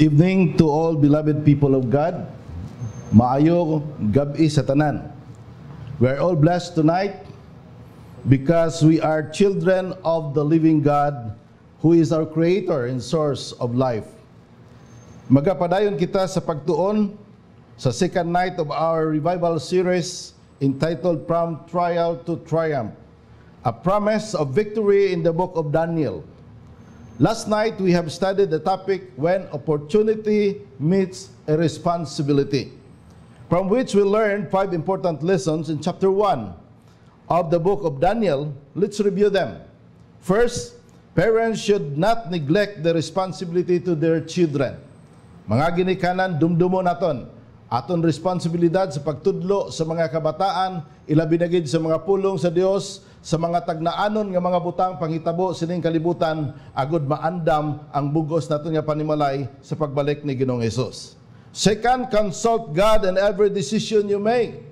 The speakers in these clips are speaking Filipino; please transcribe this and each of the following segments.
Evening to all beloved people of God. Maayo gabi sa tanan. We are all blessed tonight because we are children of the living God who is our creator and source of life. Magapadayon kita sa pagtuon sa second night of our revival series entitled From Trial to Triumph, a promise of victory in the book of Daniel. Last night we have studied the topic when opportunity meets a responsibility, from which we learned five important lessons in chapter 1 of the book of Daniel. Let's review them. First, parents should not neglect the responsibility to their children. Mga ginikanan, dumdumo naton aton responsibilidad sa pagtudlo sa mga kabataan, ilabi na gid sa mga pulong sa Dios, sa mga tagnaanon nga mga butang panghitabo sining kalibutan agud maandam ang bugos naton nga panimalay sa pagbalik ni Ginoong Hesus. Second, consult God in every decision you make.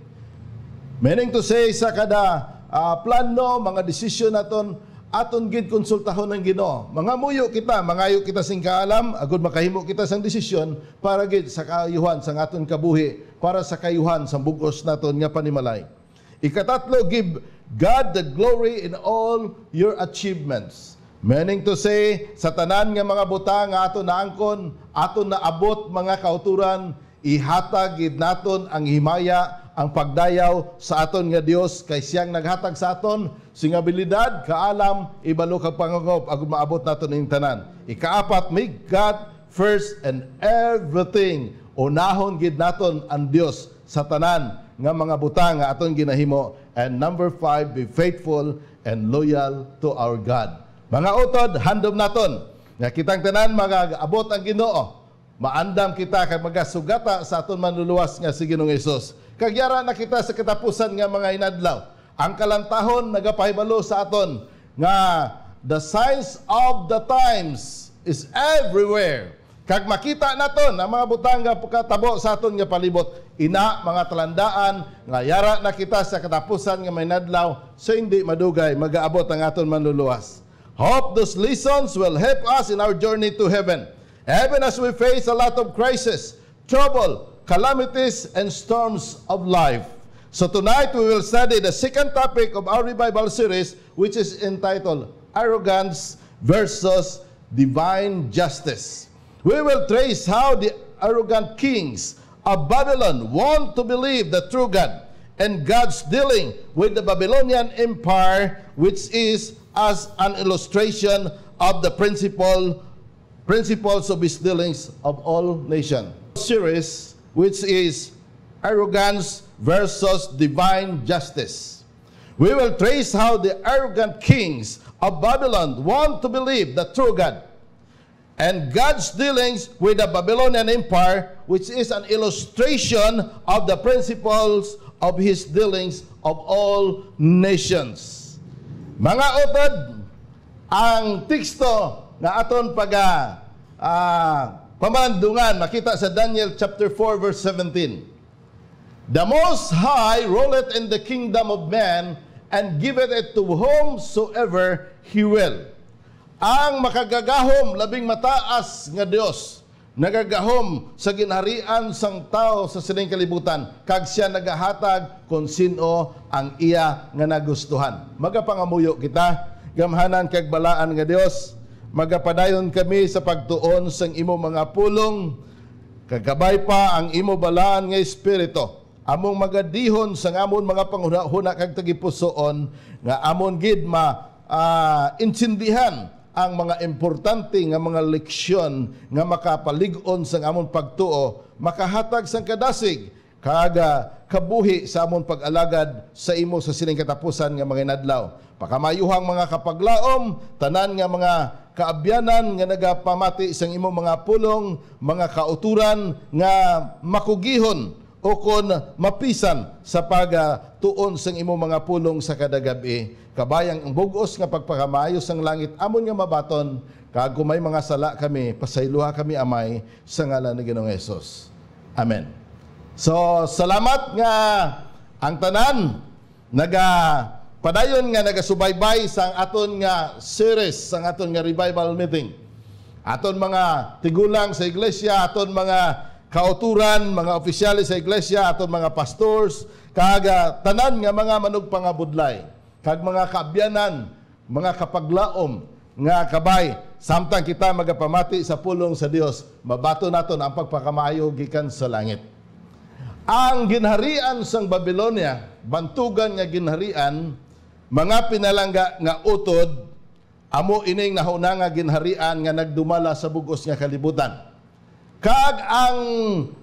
Meaning to say sa kada uh, plano, mga desisyon naton aton gid konsultahon ng Ginoo. Mga muyo kita, mangayo kita sing kaalam, agud makahimo kita sang desisyon para gid sa kayuhan sang aton kabuhi, para sa kayuhan sang bugos naton nga panimalay. Ikatatlo, give God the glory in all your achievements. Meaning to say, sa tanan nga mga butang nga aton naangkon, aton naabot mga kauturan, ihatag gid naton ang himaya ang pagdayaw sa aton nga Dios kay siyang naghatag sa aton sing abilidad, kaalam, ibalo kag pangangop ag maabot naton ning tanan. Ikaapat, make God first and everything. Unahon gid naton ang Dios sa tanan nga mga butang nga aton ginahimo. And number five, be faithful and loyal to our God. Mga utod, handom naton. Nga kitang tanan mag-abot ang Ginoo. Maandam kita kay magasugata sa aton manluluwas nga si Ginoong Hesus. Kagyara na kita sa katapusan nga mga inadlaw. Ang kalantahon nagapahibalo sa aton nga the signs of the times is everywhere. Kag makita naton ang mga butang nga katabo sa aton nga palibot, ina mga talandaan nga yara na kita sa katapusan nga may nadlaw so hindi madugay magaabot ang aton manluluwas. Hope those lessons will help us in our journey to heaven. Even as we face a lot of crisis, trouble, calamities, and storms of life. So tonight we will study the second topic of our revival series, which is entitled Arrogance versus Divine Justice. We will trace how the arrogant kings of Babylon want to believe the true God and God's dealing with the Babylonian Empire, which is as an illustration of the principle principles of his dealings of all nations. Series which is arrogance versus divine justice. We will trace how the arrogant kings of Babylon want to believe the true God and God's dealings with the Babylonian Empire, which is an illustration of the principles of his dealings of all nations. Mga utod, ang teksto na aton paga uh, pamandungan makita sa Daniel chapter 4 verse 17. The Most High rolleth in the kingdom of man and giveth it to whomsoever he will. Ang makagagahom labing mataas nga Dios nagagahom sa ginharian sang tao sa sining kalibutan kag siya nagahatag kung sino ang iya nga nagustuhan. Magapangamuyo kita gamhanan kag balaan nga Dios magapadayon kami sa pagtuon sang imo mga pulong kagabay pa ang imo balaan nga espiritu among magadihon sang amon mga panghuna kag tagipusoon nga amon gid ma uh, intindihan ang mga importante nga mga leksyon nga makapalig-on sa amon pagtuo, makahatag sang kadasig, kaga kabuhi sa amon pag-alagad sa imo sa sining katapusan nga mga nadlaw. Pakamayuhang mga kapaglaom, tanan nga mga kaabyanan nga nagapamati isang imo mga pulong, mga kauturan nga makugihon o kon mapisan sa pagatuon sang imo mga pulong sa kada gabi kabayang ang bugos nga pagpakamayos sang langit amon nga mabaton kag may mga sala kami pasayloha kami amay sa ngalan ni Ginoong Hesus. Amen. So salamat nga ang tanan naga padayon nga nagasubaybay sang aton nga series sang aton nga revival meeting. Aton mga tigulang sa iglesia, aton mga kauturan, mga opisyalis sa iglesia, aton mga pastors, kaga tanan nga mga manug pangabudlay, kag mga kaabyanan, mga kapaglaom nga kabay, samtang kita magapamati sa pulong sa Dios, mabato naton ang pagpakamaayo gikan sa langit. Ang ginharian sang Babylonia, bantugan nga ginharian, mga pinalangga nga utod amo ining nahuna nga ginharian nga nagdumala sa bugos nga kalibutan. Kag ang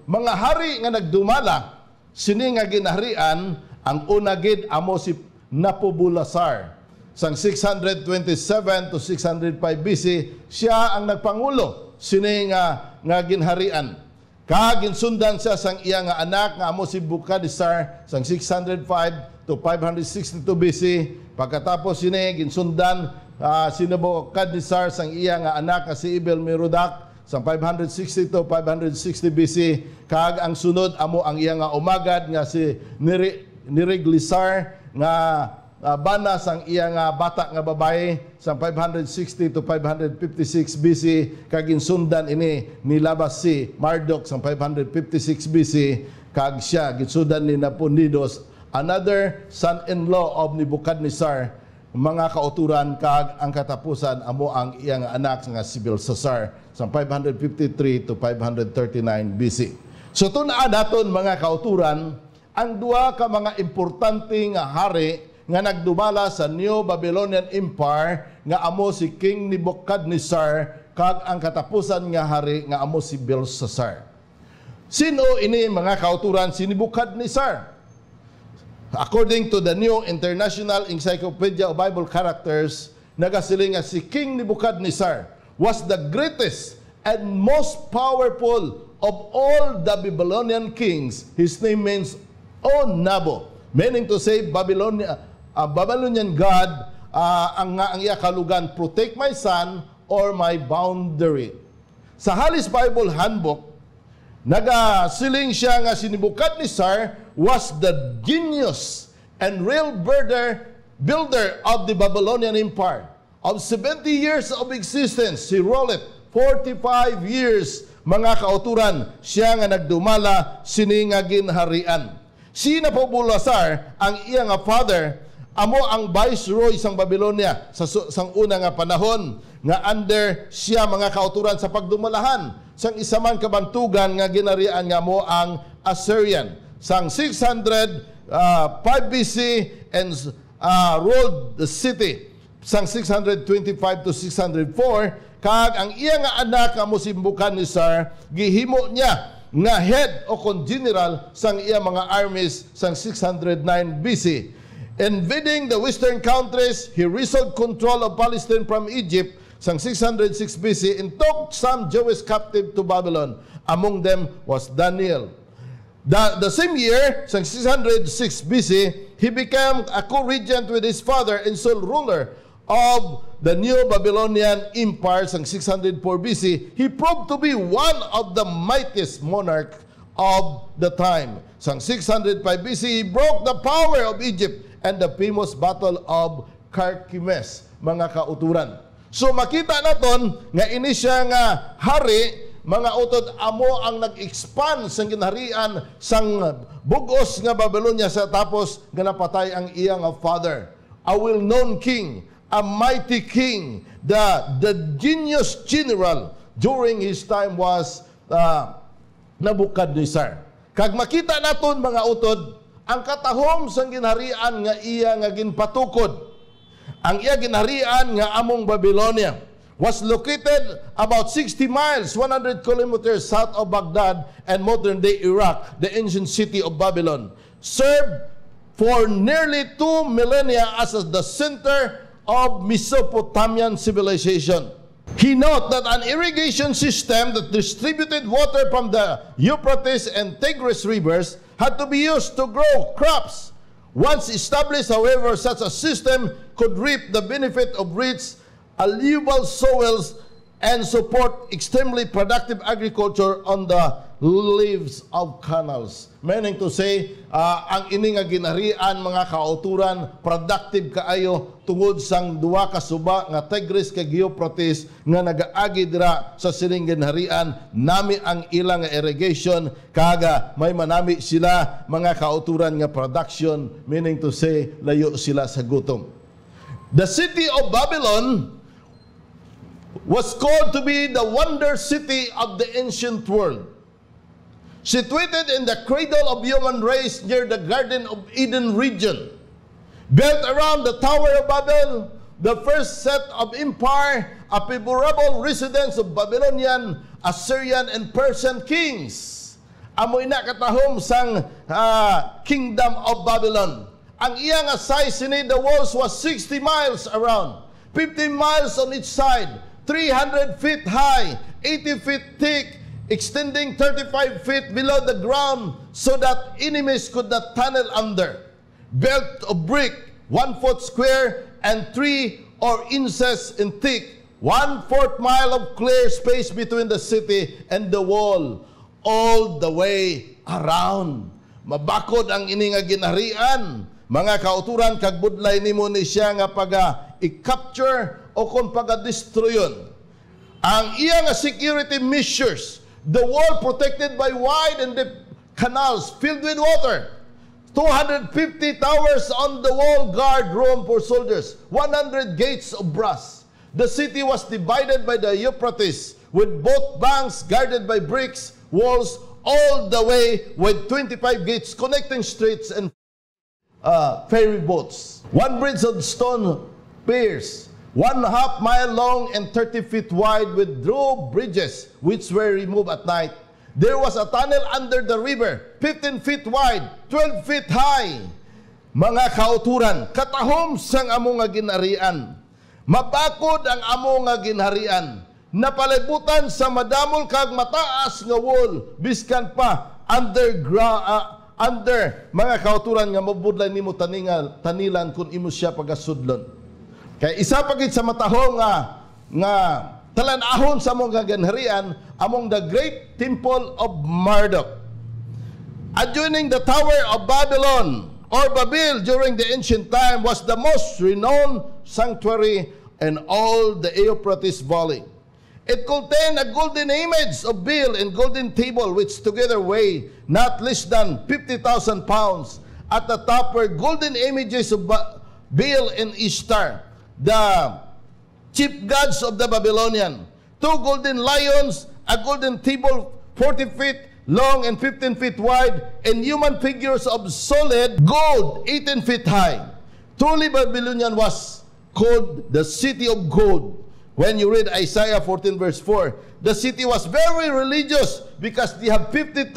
mga hari nga nagdumala sini nga ginharian ang una gid amo si Napobulasar sang 627 to 605 BC siya ang nagpangulo sini nga nga ginharian. Kag ginsundan siya sang iya nga anak nga amo si Bukadisar sang 605 to 562 BC pagkatapos sini ginsundan uh, sinabukad ni SARS ang iya nga anak nga si Ibel Merodak sa 560 to 560 BC kag ang sunod amo ang iya nga umagad nga si Niri, Niriglisar nga uh, bana sang iya nga bata nga babae sa 560 to 556 BC kag insundan ini nilabas si Marduk sa 556 BC kag siya ginsundan ni Naponidos another son-in-law of Nebuchadnezzar mga kauturan kag ang katapusan amo ang iyang anak nga si Belshazzar sa 553 to 539 BC. So tunaan naton mga kauturan ang duha ka mga importante nga hari nga nagdumala sa New Babylonian Empire nga amo si King Nebuchadnezzar kag ang katapusan nga hari nga amo si Belshazzar. Sino ini mga kauturan si Nebuchadnezzar? According to the New International Encyclopedia of Bible Characters, nagasiling nga si King Nebuchadnezzar was the greatest and most powerful of all the Babylonian kings. His name means On Nabo, meaning to say Babylonia, uh, Babylonian God uh, ang ang iya kalugan protect my son or my boundary. Sa Halis Bible Handbook, nagasiling siya nga si Nebuchadnezzar was the genius and real builder, builder of the Babylonian Empire. Of 70 years of existence, ruled it 45 years mga kauturan siya nga nagdumala sini nga ginharian. Si Napobulasar ang iya nga father amo ang viceroy sang Babylonia sa sang una nga panahon nga under siya mga kauturan sa pagdumalahan sang isa man kabantugan nga ginarian nga mo ang Assyrian sang 600 uh, 5 BC and uh, ruled the city. Sang 625 to 604 kag ang iya nga anak nga mosimbukan ni Sar gihimo niya nga head o kon general sang iya mga armies sang 609 BC invading the western countries he wrestled control of Palestine from Egypt sang 606 BC and took some Jewish captive to Babylon. Among them was Daniel The, the same year, 606 BC, he became a co-regent with his father and sole ruler of the new Babylonian Empire sang 604 BC. He proved to be one of the mightiest monarchs of the time. Sang 605 BC, he broke the power of Egypt and the famous Battle of Carchemish, mga kauturan. So makita naton nga ini siya nga hari mga utod amo ang nag-expand sang ginharian sang bugos nga Babylonia sa tapos nga napatay ang iyang father. A well-known king a mighty king the the genius general during his time was uh, Nabucodonosor kag makita naton mga utod ang katahom sang ginharian nga iya nga ginpatukod. Ang iya ginharian nga among Babylonia was located about 60 miles, 100 kilometers south of Baghdad and modern-day Iraq, the ancient city of Babylon, served for nearly two millennia as the center of Mesopotamian civilization. He noted that an irrigation system that distributed water from the Euphrates and Tigris rivers had to be used to grow crops. Once established, however, such a system could reap the benefit of rich alluvial soils and support extremely productive agriculture on the leaves of canals. Meaning to say, uh, ang ini nga ginarian mga kauturan, productive kaayo tungod sang duwa ka suba nga Tigris kay Euphrates nga nagaagi dira sa sining ginharian nami ang ilang irrigation kaga may manami sila mga kauturan nga production meaning to say layo sila sa gutom. The city of Babylon was called to be the wonder city of the ancient world. Situated in the cradle of human race near the Garden of Eden region, built around the Tower of Babel, the first set of empire, a favorable residence of Babylonian, Assyrian, and Persian kings. Amoy na katahom sang uh, kingdom of Babylon. Ang iyang size ni the walls was 60 miles around, 15 miles on each side, 300 feet high, 80 feet thick, extending 35 feet below the ground so that enemies could not tunnel under. Built of brick, one foot square, and three or inches in thick, one fourth mile of clear space between the city and the wall, all the way around. Mabakod ang ini nga ginarian. Mga kauturan, kagbudlay ni mo ni siya nga paga i-capture o kung paga-destroyon. Ang iya nga security measures, the wall protected by wide and deep canals filled with water. 250 towers on the wall guard room for soldiers, 100 gates of brass. The city was divided by the Euphrates with both banks guarded by bricks, walls, all the way with 25 gates connecting streets and uh, ferry boats. One bridge of stone piers, one half mile long and 30 feet wide with drawbridges which were removed at night. There was a tunnel under the river, 15 feet wide, 12 feet high. Mga kauturan, katahom sang amo nga ginarian. Mabakod ang amo nga ginharian. Napalibutan sa madamol kag mataas nga wall, biskan pa underground uh, under mga kauturan nga mabudlay nimo taningal tanilan kun imo siya pagasudlon. Kay isa pagit sa matahong nga nga talan-ahon sa among gaganharian among the great temple of Marduk. Adjoining the Tower of Babylon or Babil during the ancient time was the most renowned sanctuary in all the Euphrates Valley. It contained a golden image of Baal and golden table which together weigh not less than 50,000 pounds. At the top were golden images of Baal and Ishtar, the chief gods of the Babylonian. Two golden lions, a golden table 40 feet long and 15 feet wide, and human figures of solid gold 18 feet high. Truly Babylonian was called the city of gold. When you read Isaiah 14 verse 4, the city was very religious because they have 53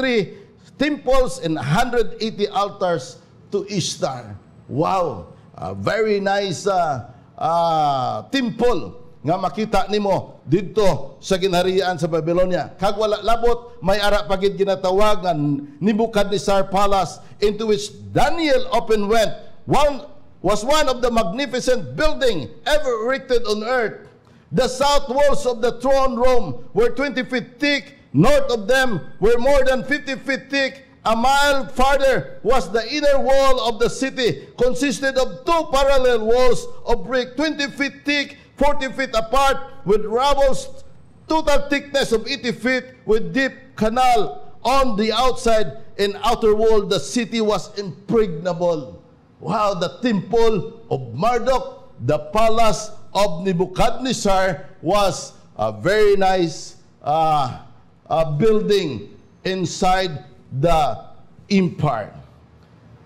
temples and 180 altars to Ishtar. Wow! A very nice uh, uh, temple nga makita nimo didto sa ginharian sa Babylonia. Kag wala labot may ara pagid ginatawag nga Nebuchadnezzar Palace into which Daniel often went. One was one of the magnificent building ever erected on earth. The south walls of the throne room were 20 feet thick. North of them were more than 50 feet thick. A mile farther was the inner wall of the city, consisted of two parallel walls of brick 20 feet thick, 40 feet apart, with rubbles, total thickness of 80 feet, with deep canal on the outside and outer wall. The city was impregnable. Wow, the temple of Marduk, the palace of Nebuchadnezzar was a very nice uh, uh, building inside the empire.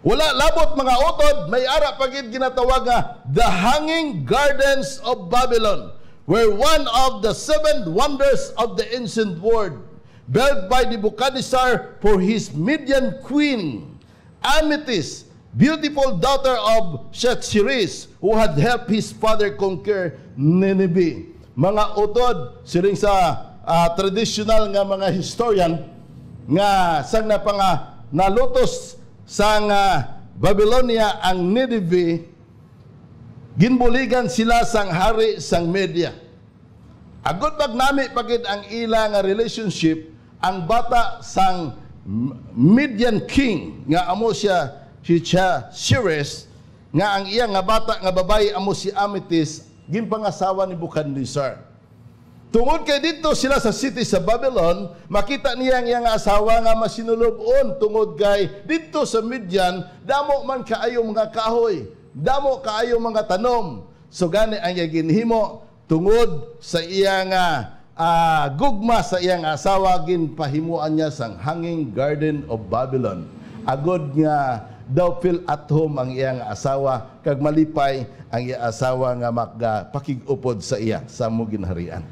Wala labot mga utod, may ara pagid ginatawag nga the hanging gardens of Babylon were one of the seven wonders of the ancient world built by Nebuchadnezzar for his Median queen Amethyst beautiful daughter of Shethziris who had helped his father conquer Nineveh. Mga utod, siring sa uh, traditional nga mga historian nga sang na pa nalutos sa nga Babylonia ang Nineveh ginbuligan sila sang hari sang Media. Agod bag nami pagid ang ila nga relationship ang bata sang Midian king nga amo siya si siya Sires nga ang iya nga bata nga babae amo si Amethyst ginpangasawa ni Bukadnezar. Tungod kay dito sila sa city sa Babylon, makita niya ang iyang asawa nga masinulobon tungod kay dito sa Midian, damo man kaayo mga kahoy, damo kaayo mga tanom. So gani ang iya ginhimo tungod sa iya nga uh, gugma sa iyang asawa ginpahimuan niya sang hanging garden of Babylon. Agod nga daw feel at home ang iyang asawa kag malipay ang iyang asawa nga magpakigupod sa iya sa mo ginharian.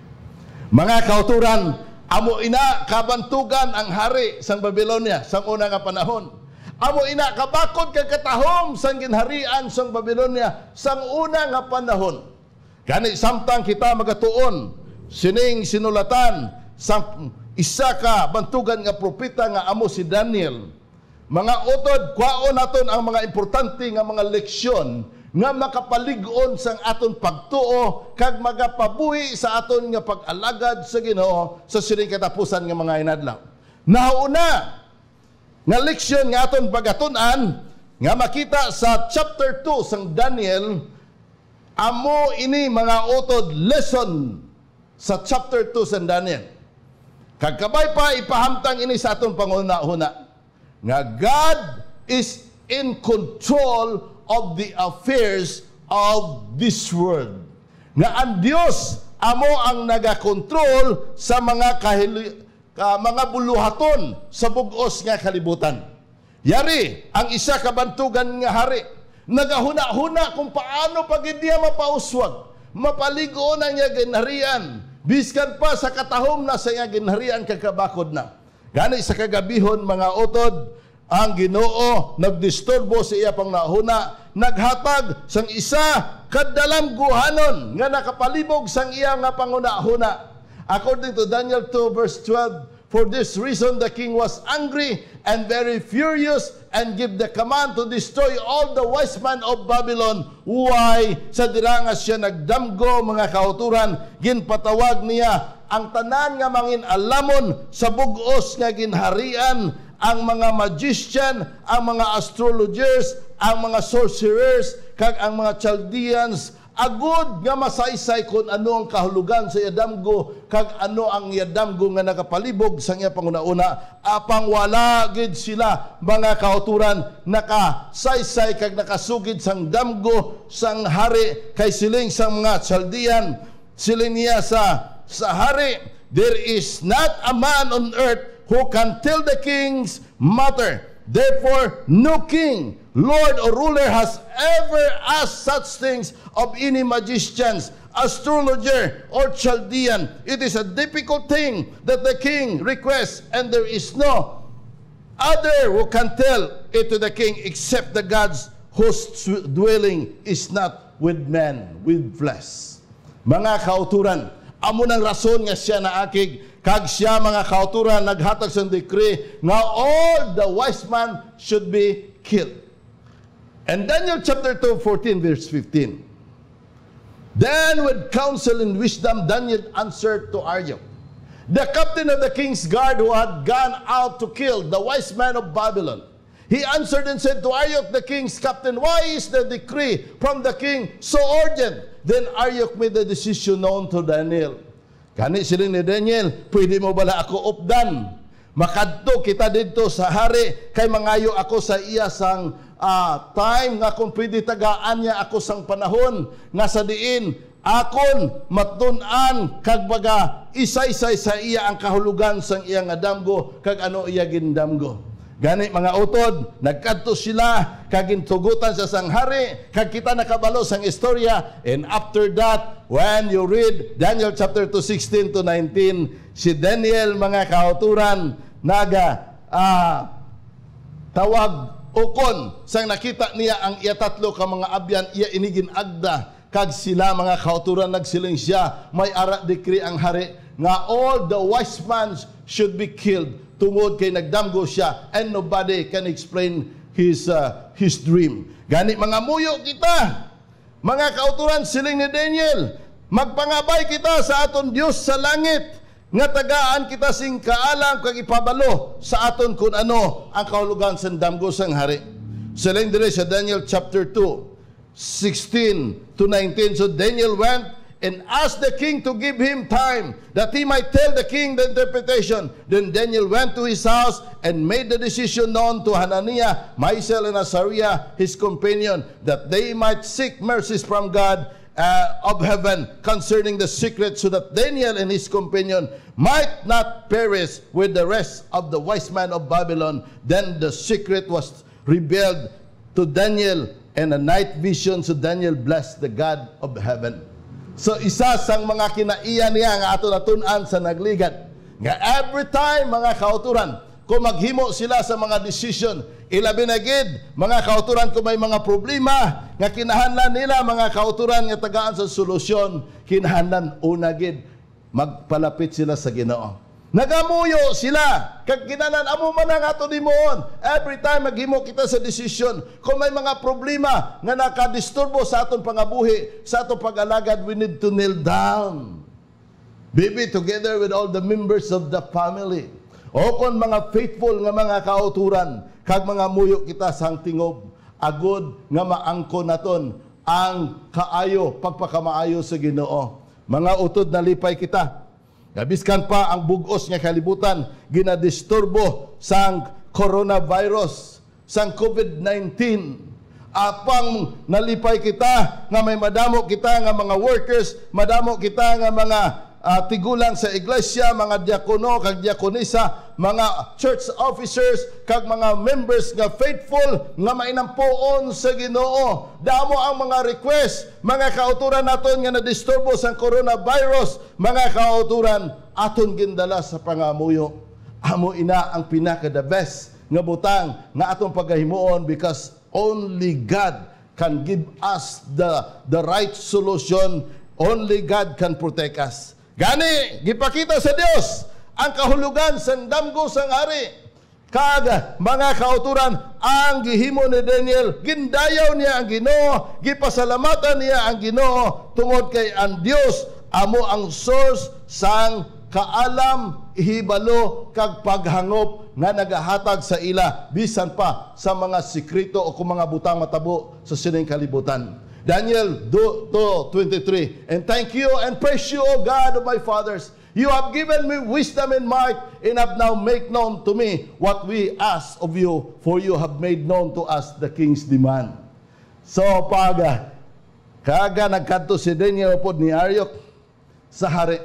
Mga kauturan, amo ina kabantugan ang hari sang Babylonia sang una nga panahon. Amo ina kabakod kag katahom sang ginharian sang Babylonia sang una nga panahon. Kani samtang kita magatuon sining sinulatan sa isa ka bantugan nga propeta nga amo si Daniel. Mga utod, kwaon naton ang mga importante nga mga leksyon nga makapalig-on sang aton pagtuo kag magapabuhi sa aton nga pag-alagad sa Ginoo sa sining katapusan nga mga inadlaw. Nauna nga leksyon nga aton pagatunan nga makita sa chapter 2 sang Daniel amo ini mga utod lesson sa chapter 2 sa Daniel. Kagkabay pa ipahamtang ini sa aton panguna-una nga God is in control of the affairs of this world. Nga ang Dios amo ang nagakontrol sa mga kahili, ka, mga buluhaton sa bugos nga kalibutan. Yari, ang isa kabantugan nga hari, nagahuna-huna kung paano pag hindi mapauswag, mapaligo na niya ginharian, biskan pa sa katahom na sa iya ginharian kagkabakod na. Gani sa kagabihon mga utod, ang Ginoo nagdisturbo sa iya pang nahuna naghatag sang isa kadalang guhanon nga nakapalibog sang iya nga pangunahuna according to Daniel 2 verse 12 For this reason the king was angry and very furious and give the command to destroy all the wise men of Babylon. Why? Sa dirangas siya nagdamgo mga kauturan, ginpatawag niya ang tanan nga mangin alamon sa bugos nga ginharian ang mga magician, ang mga astrologers, ang mga sorcerers, kag ang mga Chaldeans, agud nga masaysay kung ano ang kahulugan sa yadamgo kag ano ang yadamgo nga nakapalibog sa iya panguna-una apang wala gid sila mga kauturan nakasaysay kag nakasugid sang damgo sang hari kay siling sang mga Chaldean siling niya sa sa hari there is not a man on earth who can tell the king's matter. Therefore, no king, lord, or ruler has ever asked such things of any magicians, astrologer, or Chaldean. It is a difficult thing that the king requests, and there is no other who can tell it to the king except the gods whose dwelling is not with men, with flesh. Mga kauturan, amo ng rason nga siya na akig kag siya mga kauturan naghatag sa decree nga all the wise man should be killed. And Daniel chapter 2, 14 verse 15. Then with counsel and wisdom Daniel answered to Arioch, the captain of the king's guard who had gone out to kill the wise men of Babylon. He answered and said to Arioch, the king's captain, Why is the decree from the king so urgent? Then Arioch made the decision known to Daniel. Kani siling ni Daniel, pwede mo bala ako updan? Makadto kita dito sa hari, kay mangayo ako sa iya sang uh, time nga kung pwede tagaan niya ako sang panahon nga sa diin akon matun-an kag baga isay-say sa iya ang kahulugan sang iya nga damgo kag ano iya gindamgo. Gani mga utod, nagkadto sila kagin tugutan sa sanghari, kag kita nakabalo sang istorya. And after that when you read Daniel chapter 2 16 to 19, si Daniel mga kauturan naga uh, tawag ukon sang nakita niya ang iya tatlo ka mga abyan iya inigin agda kag sila mga kauturan nagsiling siya may ara decree ang hari nga all the wise men should be killed tungod kay nagdamgo siya and nobody can explain his uh, his dream. Gani mga muyo kita. Mga kauturan siling ni Daniel, magpangabay kita sa aton Dios sa langit nga tagaan kita sing kaalam kag ipabalo sa aton kun ano ang kahulugan sa damgo sang hari. Siling dire sa Daniel chapter 2, 16 to 19. So Daniel went and asked the king to give him time that he might tell the king the interpretation. Then Daniel went to his house and made the decision known to Hananiah, Mishael, and Azariah, his companion, that they might seek mercies from God uh, of heaven concerning the secret so that Daniel and his companion might not perish with the rest of the wise men of Babylon. Then the secret was revealed to Daniel and a night vision so Daniel blessed the God of heaven. So isa sang mga kinaiya niya nga ato natunan sa nagligat. Nga every time mga kauturan kung maghimo sila sa mga decision ilabi na gid mga kauturan kung may mga problema nga kinahanglan nila mga kauturan nga tagaan sa solusyon kinahanglan una gid magpalapit sila sa Ginoo Nagamuyo sila. Kag ginanan amo man ang ato dimon. Every time maghimo kita sa decision, kung may mga problema nga nakadisturbo sa aton pangabuhi, sa aton pag-alagad, we need to kneel down. Be together with all the members of the family. O kon mga faithful nga mga kauturan, kag mga muyo kita sang tingob, agod nga maangko naton ang kaayo pagpakamaayo sa Ginoo. Mga utod na lipay kita, Gabiskan pa ang bugos nga kalibutan ginadisturbo sang coronavirus, sang COVID-19. Apang nalipay kita nga may madamo kita nga mga workers, madamo kita nga mga uh, tigulang sa iglesia, mga diakono, kag diakonisa, mga church officers, kag mga members nga faithful nga mainampoon sa Ginoo. Damo ang mga request, mga kauturan naton nga nadisturbo sa coronavirus, mga kauturan aton gindala sa pangamuyo. Amo ina ang pinaka the best nga butang nga atong pagahimuon because only God can give us the the right solution. Only God can protect us. Gani, gipakita sa Dios ang kahulugan sa damgo sang hari. Kaga mga kauturan ang gihimo ni Daniel, gindayaw niya ang Ginoo, gipasalamatan niya ang Ginoo tungod kay ang Dios amo ang source sang kaalam, ihibalo, kag paghangop nga nagahatag sa ila bisan pa sa mga sikrito o kung mga butang matabo sa sining kalibutan. Daniel 2.23 And thank you and praise you, O God of my fathers. You have given me wisdom and might, and have now made known to me what we ask of you, for you have made known to us the king's demand. So, paga, kaga nagkanto si Daniel pod ni Aryok sa hari.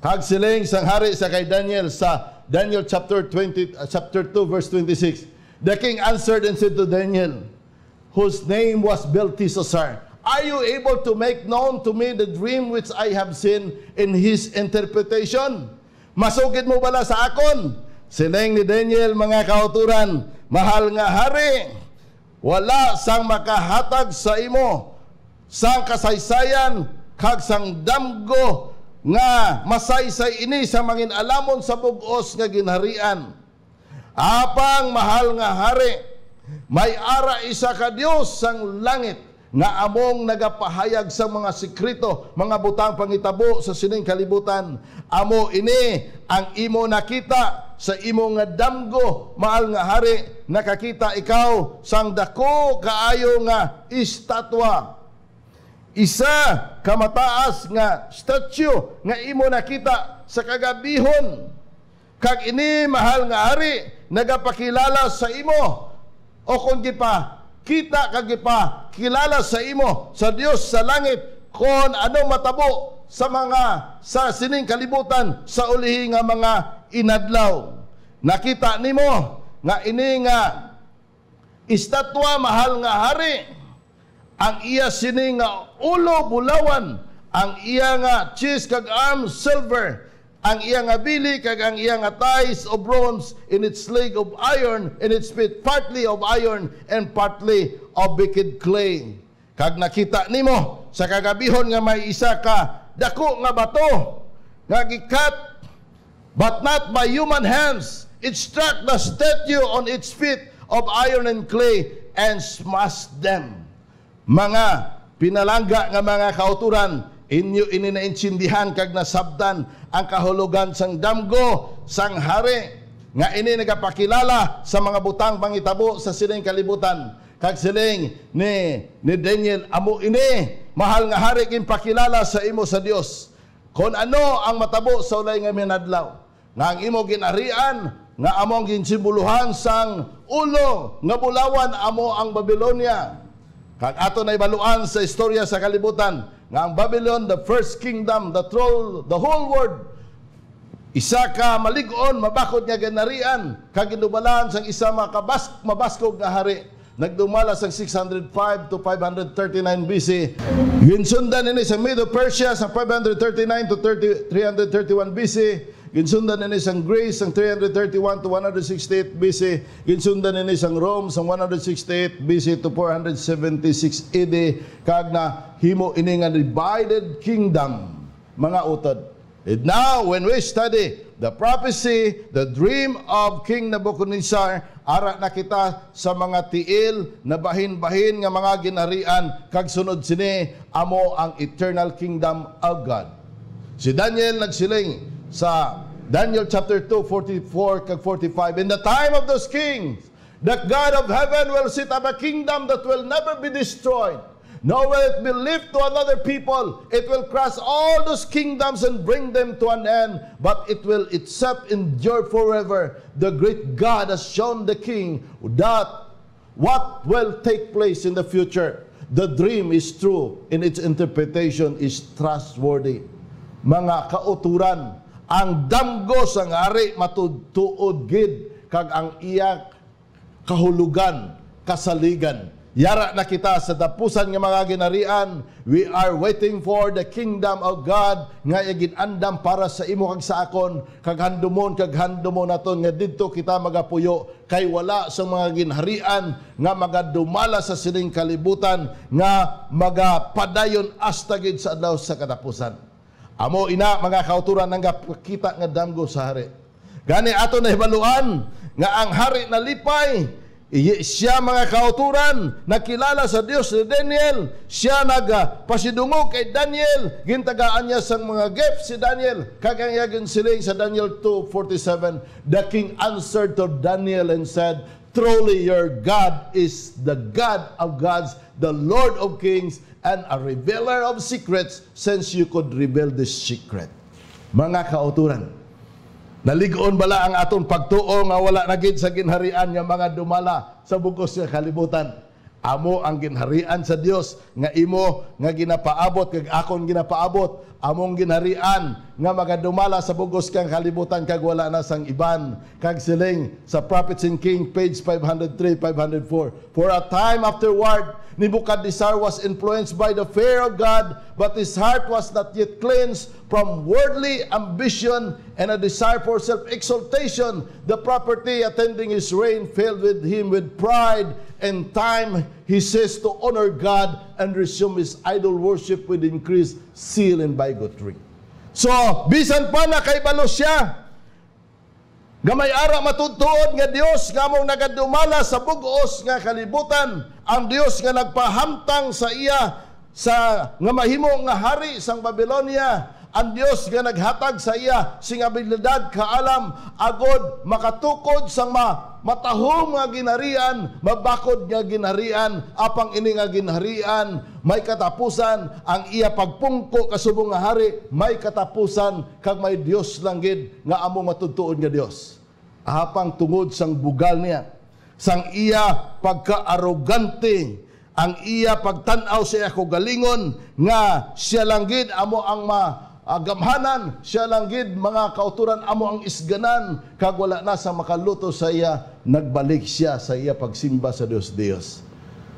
Kag siling sang hari sa kay Daniel sa Daniel chapter 20 uh, chapter 2 verse 26. The king answered and said to Daniel, whose name was Belteshazzar. Are you able to make known to me the dream which I have seen in his interpretation? Masugid mo bala sa akon? Siling ni Daniel, mga kauturan, mahal nga hari, wala sang makahatag sa imo, sang kasaysayan, kag sang damgo, nga masaysay ini sa mangin alamon sa bugos nga ginharian. Apang mahal nga hari, may ara isa ka Dios sang langit nga among nagapahayag sa mga sikrito, mga butang pangitabo sa sining kalibutan. Amo ini ang imo nakita sa imo nga damgo, maal nga hari, nakakita ikaw sang dako kaayo nga estatwa. Isa kamataas nga statue nga imo nakita sa kagabihon. Kag ini mahal nga hari, nagapakilala sa imo o kung gipa kita kag gipa kilala sa imo sa Dios sa langit kon anong matabo sa mga sa sining kalibutan sa ulihi nga mga inadlaw. Nakita nimo nga ini nga estatwa mahal nga hari. Ang iya sini nga ulo bulawan. Ang iya nga cheese kag arm silver ang iyang abili kag ang iyang ties of bronze in its leg of iron in its feet partly of iron and partly of wicked clay. Kag nakita nimo sa kagabihon nga may isa ka dako nga bato nga gikat but not by human hands. It struck the statue on its feet of iron and clay and smashed them. Mga pinalangga nga mga kauturan inyo ini naintindihan kag nasabdan ang kahulugan sang damgo sang hari nga ini nagapakilala sa mga butang pangitabo sa sining kalibutan. Kag siling ni ni Daniel amo ini mahal nga hari kin pakilala sa imo sa Dios kon ano ang matabo sa ulay nga minadlaw nga ang imo ginarian nga among ginsibuluhan sang ulo nga bulawan amo ang Babylonia. Kag ato na ibaluan sa istorya sa kalibutan nga ang Babylon the first kingdom the troll the whole world isa ka maligon mabakod nga ganarian kag ginubalaan sang isa makabas mabaskog nga hari nagdumala sa 605 to 539 BC. Ginsundan ini sa Medo Persia sa 539 to 30, 331 BC. Ginsundan ini sang Greece sang 331 to 168 BC. Ginsundan ini sang Rome sang 168 BC to 476 AD. Kag na himo ini nga divided kingdom mga utod. And now when we study the prophecy, the dream of King Nebuchadnezzar, ara na kita sa mga tiil na bahin-bahin nga mga ginarian kag sunod sini amo ang eternal kingdom of God. Si Daniel nagsiling sa Daniel chapter 2, 44 kag 45, In the time of those kings, the God of heaven will set up a kingdom that will never be destroyed, nor will it be left to another people. It will crush all those kingdoms and bring them to an end, but it will itself endure forever. The great God has shown the king that what will take place in the future. The dream is true, and its interpretation is trustworthy. Mga kauturan, ang damgo sa ngari matudtuod gid kag ang iya kahulugan kasaligan Yara na kita sa tapusan nga mga ginarian. We are waiting for the kingdom of God nga iginandam para sa imo kag sa akon kag handumon kag handumon naton nga didto kita magapuyo kay wala sa mga ginharian nga magadumala sa sining kalibutan nga magapadayon hasta gid sa adlaw sa katapusan. Amo ina mga kauturan nga kita nga damgo sa hari. Gani ato na hibaluan nga ang hari na lipay siya mga kauturan, nakilala sa Dios ni Daniel. Siya nagpasidungo kay Daniel. Gintagaan niya sa mga gifts si Daniel. Kagayagin siling sa Daniel 2.47, The king answered to Daniel and said, Truly your God is the God of gods, the Lord of kings, and a revealer of secrets, since you could reveal this secret. Mga kauturan, Naligon bala ang aton pagtuo nga wala na gid sa ginharian nga mga dumala sa bugos nga kalibutan. Amo ang ginharian sa Dios nga imo nga ginapaabot kag akon ginapaabot among ginharian nga magadumala sa bugos kang kalibutan kag wala na sang iban kag siling sa Prophets and King page 503 504 For a time afterward Nebuchadnezzar was influenced by the fear of God, but his heart was not yet cleansed from worldly ambition and a desire for self-exaltation. The property attending his reign filled with him with pride. and time, he says to honor God and resume his idol worship with increased zeal and bigotry. So, bisan pa na kay balo siya, Gamay ara matutuod nga Dios nga mong nagadumala sa bugos nga kalibutan, ang Dios nga nagpahamtang sa iya sa nga mahimo nga hari sang Babylonia, ang Dios nga naghatag sa iya sing abilidad kaalam agod makatukod sang ma matahom nga ginarian, mabakod nga ginarian, apang ini nga ginarian, may katapusan, ang iya pagpungko kasubong nga hari, may katapusan, kag may Dios langgid nga amo matutuon nga Dios. Apang tungod sang bugal niya, sang iya pagka-arogante, ang iya pagtanaw sa ako galingon, nga siya langgid amo ang ma agamhanan siya lang gid mga kauturan amo ang isganan kag wala na sa makaluto sa iya nagbalik siya sa iya pagsimba sa Dios Dios.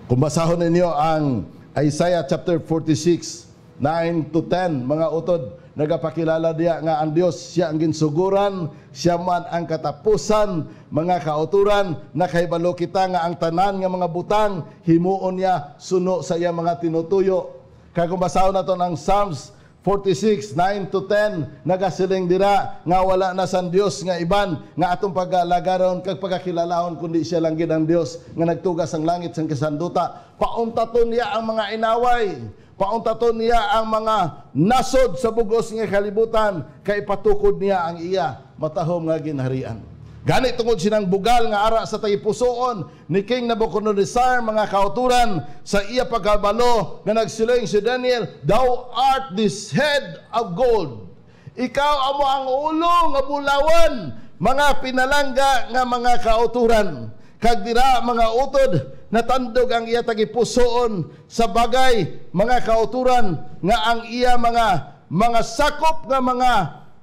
Kung basahon ninyo ang Isaiah chapter 46 9 to 10 mga utod nagapakilala diya nga ang Dios siya ang ginsuguran siya man ang katapusan mga kauturan nakahibalo kita nga ang tanan nga mga butang himuon niya suno sa iya mga tinutuyo. Kaya kung basahon nato ang Psalms 46, 9 to 10, nagasiling dira nga wala na san Dios nga iban nga atong pagalagaron kag pagkakilalahon kundi siya lang gid ang Dios nga nagtugas ang langit sang kasanduta. Pauntaton niya ang mga inaway. pauntaton niya ang mga nasod sa bugos nga kalibutan kay patukod niya ang iya matahom nga ginharian. Gani tungod sinang bugal nga ara sa tagipusoon ni King Nabucodonosor mga kauturan sa iya pagkabalo nga nagsiling si Daniel, Thou art this head of gold. Ikaw amo ang ulo nga bulawan, mga pinalangga nga mga kauturan. Kag dira mga utod natandog ang iya tagipusoon sa bagay mga kauturan nga ang iya mga mga sakop nga mga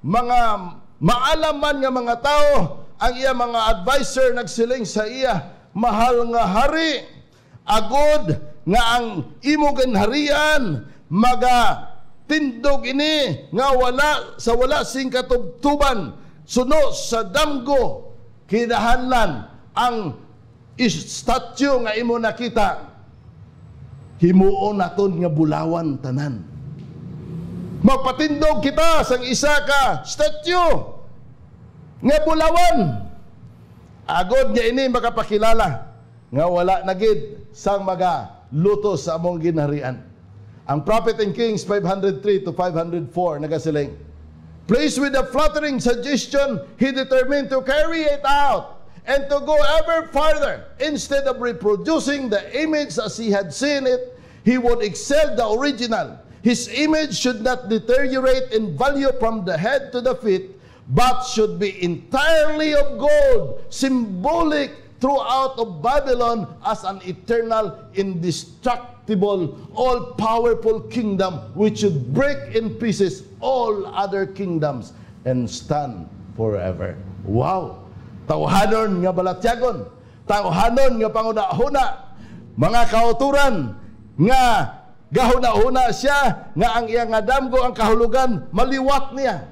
mga maalaman nga mga tao ang iya mga advisor nagsiling sa iya mahal nga hari agod nga ang imo ganharian maga tindog ini nga wala sa wala sing katubtuban suno sa damgo kinahanglan ang statue nga imo nakita. Himuon naton nga bulawan tanan. Magpatindog kita sang isa ka statue nga bulawan. Agod niya ini makapakilala nga wala nagid sang maga luto sa among ginharian. Ang Prophet and Kings 503 to 504 nagasiling. Pleased with the flattering suggestion, he determined to carry it out and to go ever farther. Instead of reproducing the image as he had seen it, he would excel the original. His image should not deteriorate in value from the head to the feet, but should be entirely of gold, symbolic throughout of Babylon as an eternal, indestructible, all-powerful kingdom which should break in pieces all other kingdoms and stand forever. Wow! Tawhanon nga balatyagon, tawhanon nga pangunahuna, mga kauturan nga gahuna-huna siya nga ang iyang adamgo ang kahulugan maliwat niya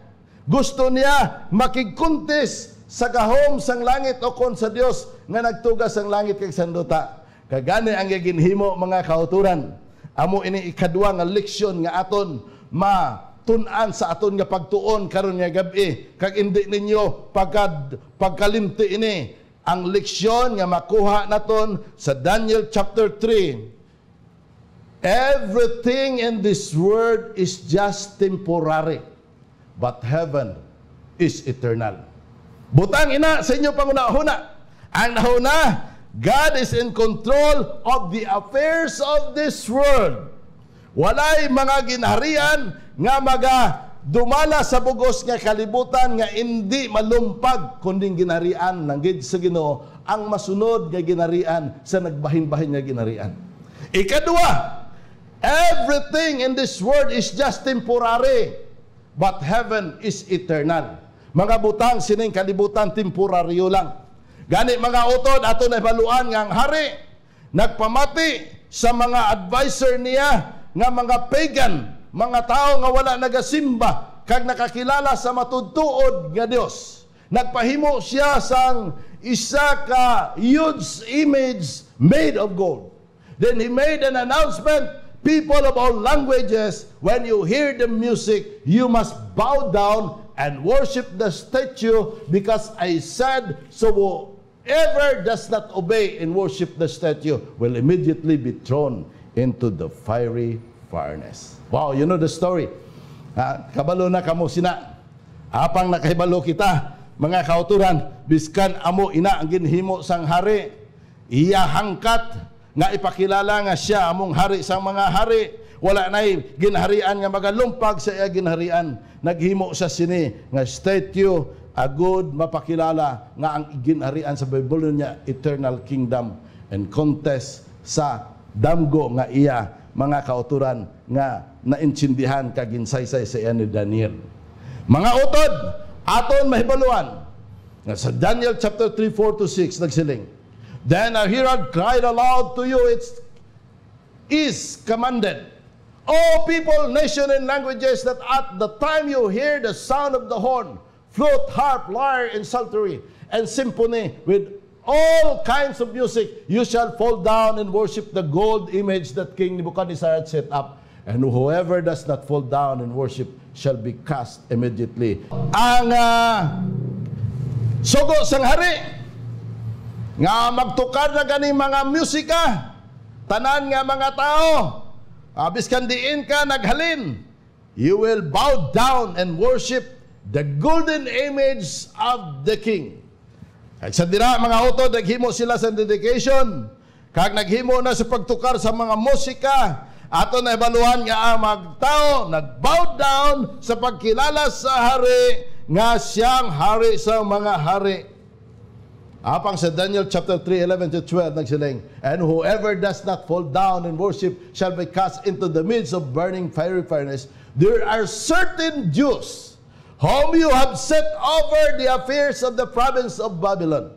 gusto niya makigkuntis sa gahom sang langit o kon sa Dios nga nagtugas sang langit kay sanduta. Kagani ang ginhimo mga kauturan. Amo ini ikadua nga leksyon nga aton ma tunan sa aton nga pagtuon karon nga gabi kag indi ninyo pagkad pagkalimti ini ang leksyon nga makuha naton sa Daniel chapter 3 Everything in this world is just temporary but heaven is eternal. Butang ina sa inyo pangunahuna. Ang nahuna, God is in control of the affairs of this world. Walay mga ginharian nga maga dumala sa bugos nga kalibutan nga hindi malumpag kundi ginharian ng sa Ginoo ang masunod nga ginharian sa nagbahin-bahin nga ginharian. Ikadua, everything in this world is just temporary but heaven is eternal. Mga butang sining kalibutan temporaryo lang. Gani mga utod ato na baluan nga ang hari nagpamati sa mga advisor niya nga mga pagan, mga tao nga wala nagasimba kag nakakilala sa matudtuod nga Dios. Nagpahimo siya sang isa ka huge image made of gold. Then he made an announcement people of all languages, when you hear the music, you must bow down and worship the statue because I said, so whoever does not obey and worship the statue will immediately be thrown into the fiery furnace. Wow, you know the story. Kabalo na kamo sina. Apang nakahibalo kita, mga kauturan, biskan amo ina ang ginhimo sang hari, iya hangkat nga ipakilala nga siya among hari sa mga hari. Wala nay ginharian nga magalumpag sa iya ginharian. Naghimo sa sini nga statue agud mapakilala nga ang ginharian sa Bible niya eternal kingdom and contest sa damgo nga iya mga kauturan nga naintindihan kaginsaysay sa iya ni Daniel. Mga utod aton mahibaluan. Nga sa Daniel chapter 3 4 to 6 nagsiling Then a herald cried aloud to you, it is commanded. O people, nation, and languages, that at the time you hear the sound of the horn, flute, harp, lyre, and psaltery, and symphony with all kinds of music, you shall fall down and worship the gold image that King Nebuchadnezzar had set up. And whoever does not fall down and worship shall be cast immediately. Ang uh, sugo sang hari, nga magtukar na gani mga musika. Tanan nga mga tao. Abis kandiin ka naghalin, you will bow down and worship the golden image of the king. Kag sa dira mga utod naghimo sila sa dedication. Kag naghimo na sa pagtukar sa mga musika. Ato na ebaluhan nga ang magtao nagbow down sa pagkilala sa hari nga siyang hari sa mga hari. Apang sa Daniel chapter 3, 11 to 12 nagsiling, And whoever does not fall down and worship shall be cast into the midst of burning fiery furnace. There are certain Jews whom you have set over the affairs of the province of Babylon.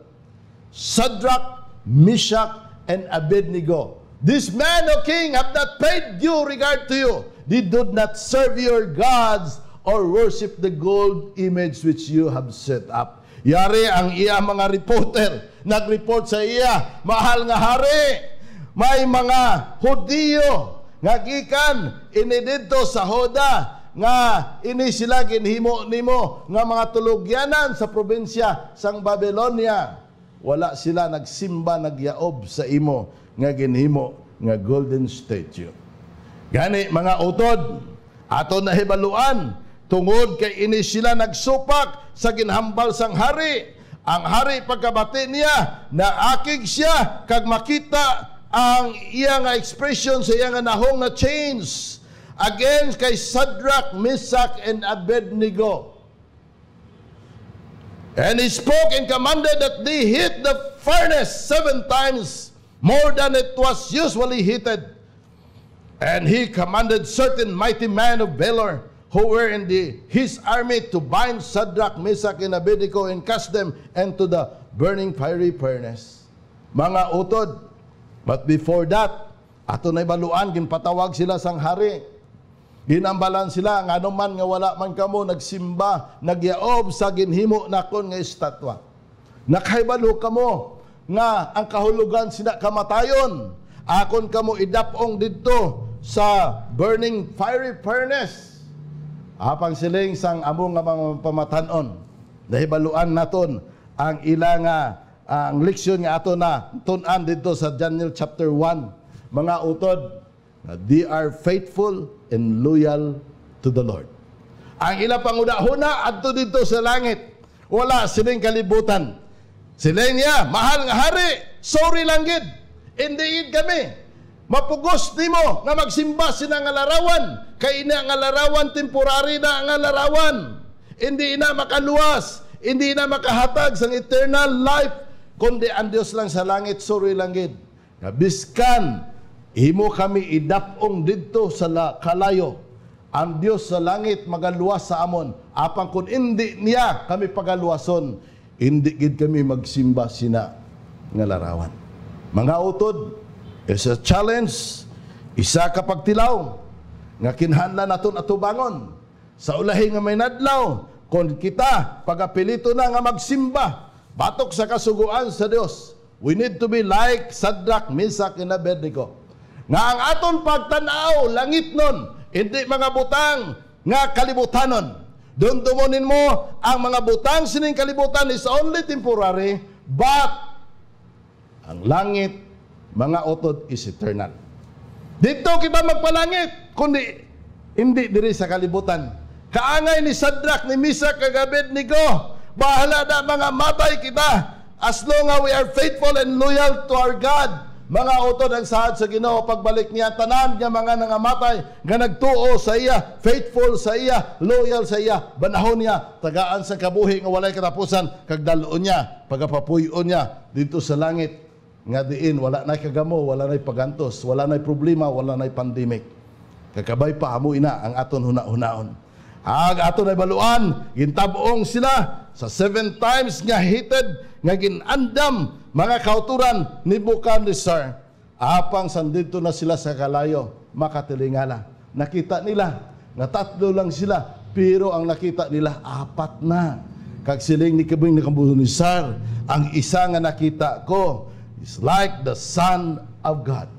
Shadrach, Meshach, and Abednego. This man, O king, have not paid due regard to you. They did not serve your gods or worship the gold image which you have set up. Yari ang iya mga reporter, nag-report sa iya, mahal nga hari, may mga Hudiyo nga gikan ini sa Hoda nga ini sila ginhimo nimo nga mga tulugyanan sa probinsya sang Babylonia. Wala sila nagsimba nagyaob sa imo nga ginhimo nga golden statue. Gani mga utod, ato nahibaluan Tungod kay ini sila nagsupak sa ginhambal sang hari. Ang hari pagkabati niya na akig siya kag makita ang iya nga expression sa iya nga nahong na change against kay Sadrach, Meshach, and Abednego. And he spoke and commanded that they hit the furnace seven times more than it was usually heated. And he commanded certain mighty men of valor who were in the, his army to bind Shadrach, Meshach, and Abednego and cast them into the burning fiery furnace. Mga utod. But before that, ato na baluan, ginpatawag sila sang hari. Ginambalan sila, nga man nga wala man kamo nagsimba, nagyaob sa ginhimo nakon nga estatwa. Nakaibalo kamo nga ang kahulugan sina kamatayon. Akon kamo idapong didto sa burning fiery furnace. Apang siling sang among nga mga pamatanon, nahibaluan naton ang ila nga ang leksyon nga ato na tunan dito sa Daniel chapter 1. Mga utod, they are faithful and loyal to the Lord. Ang ila panguna-huna adto dito sa langit. Wala siling kalibutan. Siling niya, mahal nga hari, sorry lang gid. Hindi kami. Mapugos nimo nga magsimba sina nga larawan. Kay ina nga larawan temporary na nga larawan. Hindi na makaluwas, hindi na makahatag sang eternal life kundi ang Dios lang sa langit suri lang gid. Biskan imo kami idapong didto sa la, kalayo. Ang Dios sa langit magaluwas sa amon. Apang kun hindi niya kami pagaluwason, hindi gid kami magsimba sina nga larawan. Mga utod, is a challenge, isa ka pagtilaw, nga kinahanglan naton atubangon. Sa ulahi nga may nadlaw, kung kita pagapilito na nga magsimba, batok sa kasuguan sa Dios, we need to be like Sadrach, Meshach, and Abednego. Nga ang aton pagtanaw, langit nun, hindi mga butang nga kalibutanon. Doon tumunin mo, ang mga butang sining kalibutan is only temporary, but ang langit mga utod is eternal. Dito kita magpalangit, kundi hindi diri sa kalibutan. Kaangay ni Sadrak, ni Misa, kagabed ni Go. Bahala na mga matay kita as long as we are faithful and loyal to our God. Mga utod ang sahad sa Ginoo pagbalik niya tanan nga mga nangamatay nga nagtuo sa iya, faithful sa iya, loyal sa iya, banahon niya, tagaan sa kabuhi nga walay katapusan kag daloon niya, pagapapuyon niya dito sa langit nga diin wala na kagamo, wala na pagantos, wala na problema, wala na pandemic. Kakabay pa amo ina ang aton huna-hunaon. Ag aton ay baluan, gintabong sila sa seven times nga hated nga ginandam mga kauturan ni Bukadnezar. Apang sandito na sila sa kalayo, makatilingala. Nakita nila nga tatlo lang sila, pero ang nakita nila apat na. Kag siling ni Kabing ni Kambuhunisar, ang isa nga nakita ko, is like the Son of God.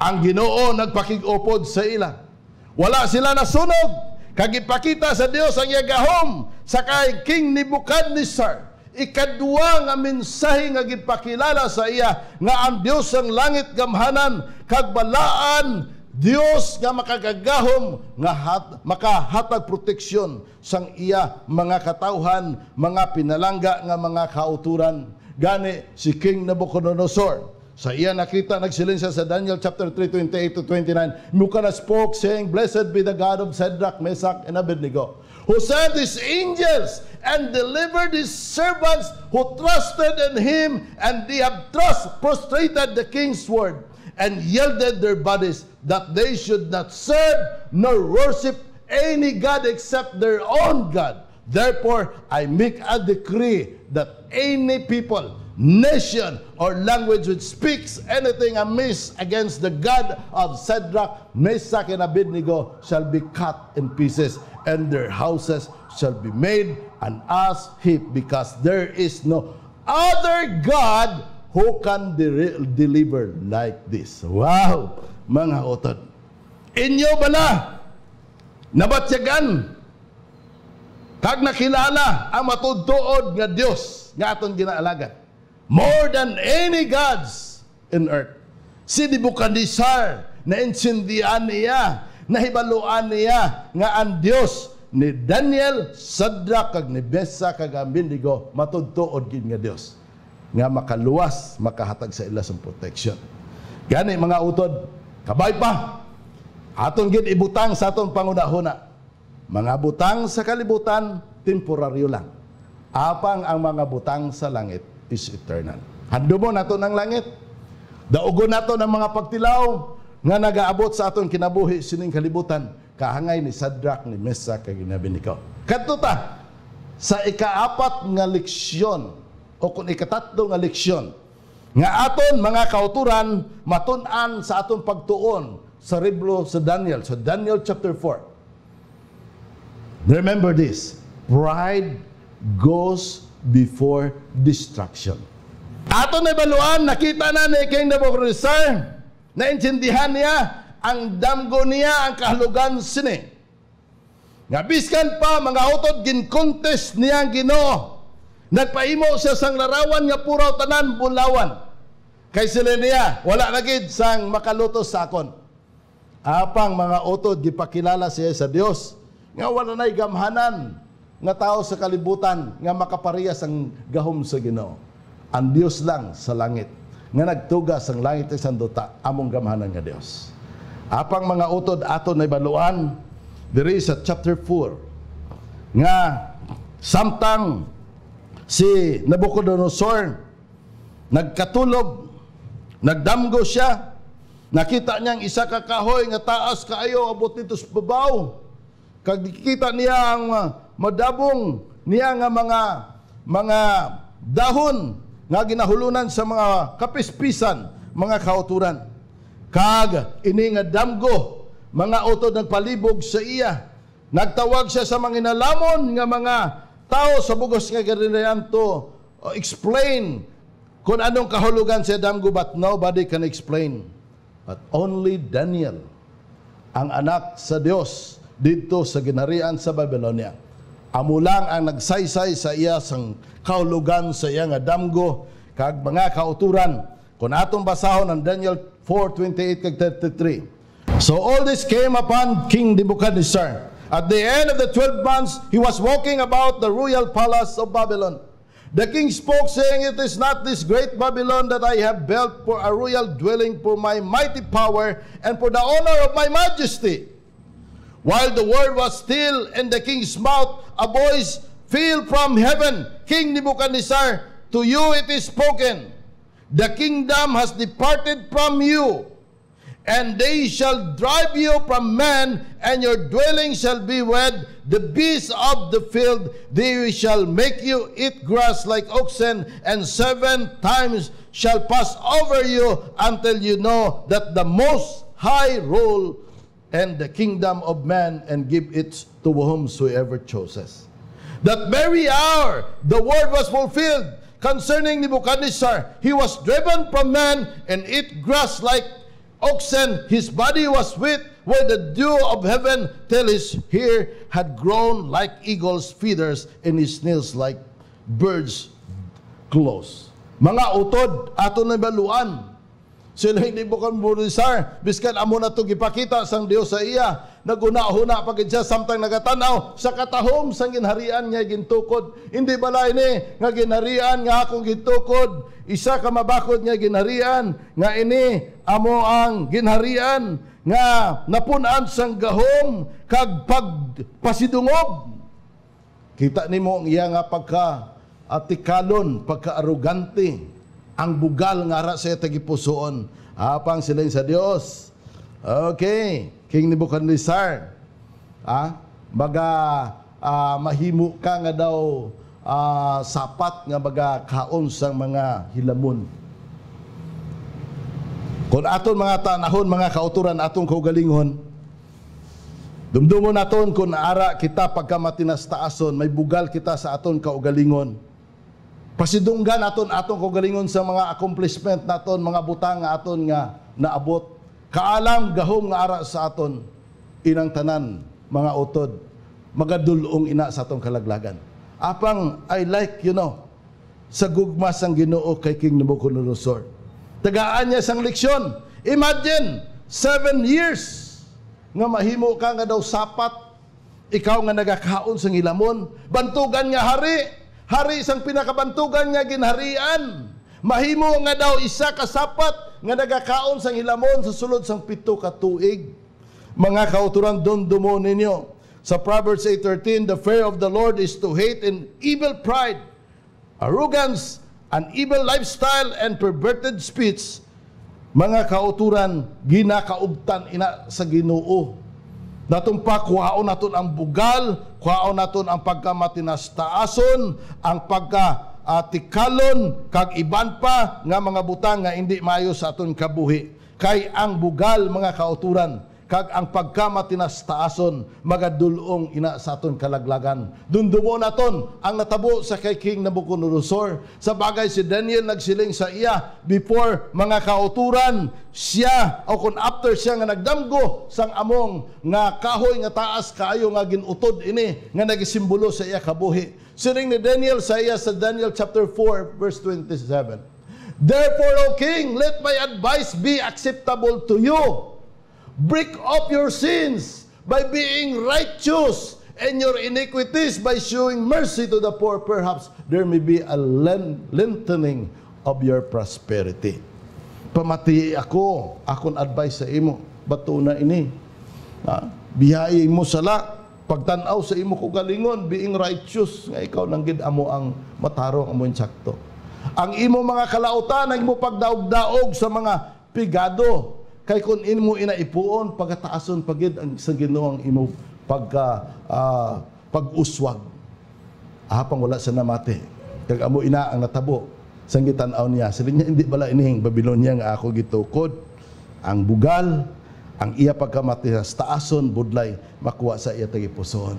Ang ginoo nagpakigupod sa ila. Wala sila nasunog. Kagipakita sa Dios ang yagahom sa kay King Nebuchadnezzar. Ikadua nga mensahe nga gipakilala sa iya nga ang Dios ang langit gamhanan kag balaan Dios nga makagagahom nga hat, makahatag proteksyon sang iya mga katawhan, mga pinalangga nga mga kauturan. Gani si King Nabucodonosor. Sa iya nakita nagsiling siya sa Daniel chapter 3, 28 to 29. Mukha spoke saying, Blessed be the God of Shadrach, Meshach, and Abednego, who sent his angels and delivered his servants who trusted in him, and they have trust prostrated the king's word and yielded their bodies that they should not serve nor worship any God except their own God. Therefore, I make a decree that any people, nation, or language which speaks anything amiss against the God of Shadrach, Meshach, and Abednego shall be cut in pieces, and their houses shall be made an ass heap, because there is no other God who can de- deliver like this. Wow! Mga utod. Inyo bala, nabatyagan, kag nakilala ang matudtuod nga Dios nga aton ginaalagad. More than any gods in earth. Si Nebuchadnezzar na insindihan niya, nahibaluan niya nga ang Dios ni Daniel, Sadrak, kag ni Besa, kag Abednego, matudtuod gid nga Dios nga makaluwas, makahatag sa ila sa protection. Gani mga utod, kabay pa, aton gid ibutang sa aton pangunahuna. Mga butang sa kalibutan, temporaryo lang. Apang ang mga butang sa langit is eternal. Hando mo nato ng langit. Daugo nato ng mga pagtilaw nga nagaabot sa aton kinabuhi sining kalibutan kahangay ni Sadrak ni Meshach kag Abednego. Kadto ta sa ikaapat nga leksyon o kung ikatatlo nga leksyon nga aton mga kauturan matun-an sa aton pagtuon sa riblo sa Daniel sa Daniel chapter 4 remember this. Pride goes before destruction. Aton na baluan nakita na ni King Nebuchadnezzar naintindihan niya ang damgo niya ang kahalugan sini. Nga pa mga utod gin contest niya ang Ginoo. Nagpaimo siya sang larawan nga puraw tanan bulawan. Kay sila niya, wala na gid sang makalutos sa akon. Apang mga utod gipakilala siya sa Dios nga wala nay gamhanan nga tao sa kalibutan nga makaparehas ang gahom sa Ginoo. Ang Dios lang sa langit nga nagtugas ang langit sa duta among gamhanan nga Dios. Apang mga utod aton na baluan diri sa chapter 4 nga samtang si Nabucodonosor nagkatulog nagdamgo siya nakita niyang isa ka kahoy nga taas kaayo abot nito sa babaw kag nakita niya ang uh, madabong niya nga mga mga dahon nga ginahulunan sa mga kapispisan mga kauturan kag ini nga damgo mga utod nagpalibog sa iya nagtawag siya sa mga inalamon nga mga tao sa bugos nga Galilean to uh, explain kung anong kahulugan sa damgo but nobody can explain. But only Daniel, ang anak sa Dios dito sa ginarian sa Babylonia. Amo lang ang nagsaysay sa iya sang kahulugan sa iya nga damgo kag mga kauturan. Kung atong basahon ang Daniel 4:28 kag 33. So all this came upon King Nebuchadnezzar At the end of the twelve months, he was walking about the royal palace of Babylon. The king spoke, saying, It is not this great Babylon that I have built for a royal dwelling for my mighty power and for the honor of my majesty. While the word was still in the king's mouth, a voice fell from heaven, King Nebuchadnezzar, to you it is spoken, The kingdom has departed from you and they shall drive you from man, and your dwelling shall be wed the beasts of the field. They shall make you eat grass like oxen, and seven times shall pass over you until you know that the Most High rule and the kingdom of man, and give it to whomsoever chooses. That very hour the word was fulfilled concerning Nebuchadnezzar. He was driven from man and eat grass like oxen, his body was wet with the dew of heaven till his hair had grown like eagle's feathers and his nails like birds' claws. Mga utod, ato na baluan, Sila hindi mo kan Burisar, biskan amo na to gipakita sang Dios sa iya. Naguna-huna pagid siya samtang nagatanaw sa katahom sang ginharian niya gintukod. Hindi bala ini nga ginharian nga akong gintukod. Isa ka mabakod nga ginharian nga ini amo ang ginharian nga napunan sang gahom kag pagpasidungog. Kita nimo ang iya nga pagka atikalon, pagka-arugante, ang bugal nga ara sa tagipusoon. Apang sila sa Dios. Okay, King Nebuchadnezzar. Ah, baga ah, mahimo ka nga daw ah, sapat nga baga kaon sang mga hilamon. Kung aton mga tanahon, mga kauturan aton kaugalingon, dumdumon naton kung ara kita pagka matinas taason, may bugal kita sa aton kaugalingon. Pasidunggan aton aton kaugalingon sa mga accomplishment naton, mga butang nga aton nga naabot. Kaalam gahom nga ara sa aton inang tanan mga utod magadulong ina sa atong kalaglagan. Apang I like you know sa gugma sang Ginoo kay King Nebuchadnezzar. Tagaan niya sang leksyon. Imagine, seven years nga mahimo ka nga daw sapat, ikaw nga nagakaon sang ilamon, bantugan nga hari, hari sang pinakabantugan nga ginharian, mahimo nga daw isa ka sapat nga nagakaon sang ilamon sa sulod sang pito ka tuig. Mga kauturan doon dumo ninyo. Sa Proverbs 8.13, the fear of the Lord is to hate an evil pride, arrogance, an evil lifestyle and perverted speech, mga kauturan, ginakaugtan ina sa ginoo. Natong pa, kuhaon naton ang bugal, kuhaon naton ang pagkamatinastaason, ang pagka atikalon, kag iban pa nga mga butang nga hindi mayo sa aton kabuhi. Kay ang bugal, mga kauturan, kag ang pagkamatinastason magadulong ina sa aton kalaglagan. Dundumo naton ang natabo sa kay King Nabucodonosor. Sa bagay si Daniel nagsiling sa iya before mga kauturan siya o kung after siya nga nagdamgo sang among nga kahoy nga taas kaayo nga ginutod ini nga nagisimbolo sa iya kabuhi. Siling ni Daniel sa iya sa Daniel chapter 4 verse 27. Therefore, O King, let my advice be acceptable to you break off your sins by being righteous and your iniquities by showing mercy to the poor. Perhaps there may be a lengthening of your prosperity. Pamati ako, akong advice sa imo, bato na ini. Ha? Biyayi mo sala, pagtanaw sa imo ko galingon, being righteous, nga ikaw nang gid amo ang matarong amo sakto. Ang imo mga kalautan, ang imo pagdaog-daog sa mga pigado, Kay kun imo inaipuon pagkataason pagid ang sa Ginoo ang imo pagka uh, pag-uswag. Ahapang wala sa namate. Kag amo ina ang natabo sang gitan-aw niya. Sabi niya hindi bala inihing Babylonia nga ako gitukod. Ang bugal, ang iya pagkamatinas taason budlay makuha sa iya tagipuson.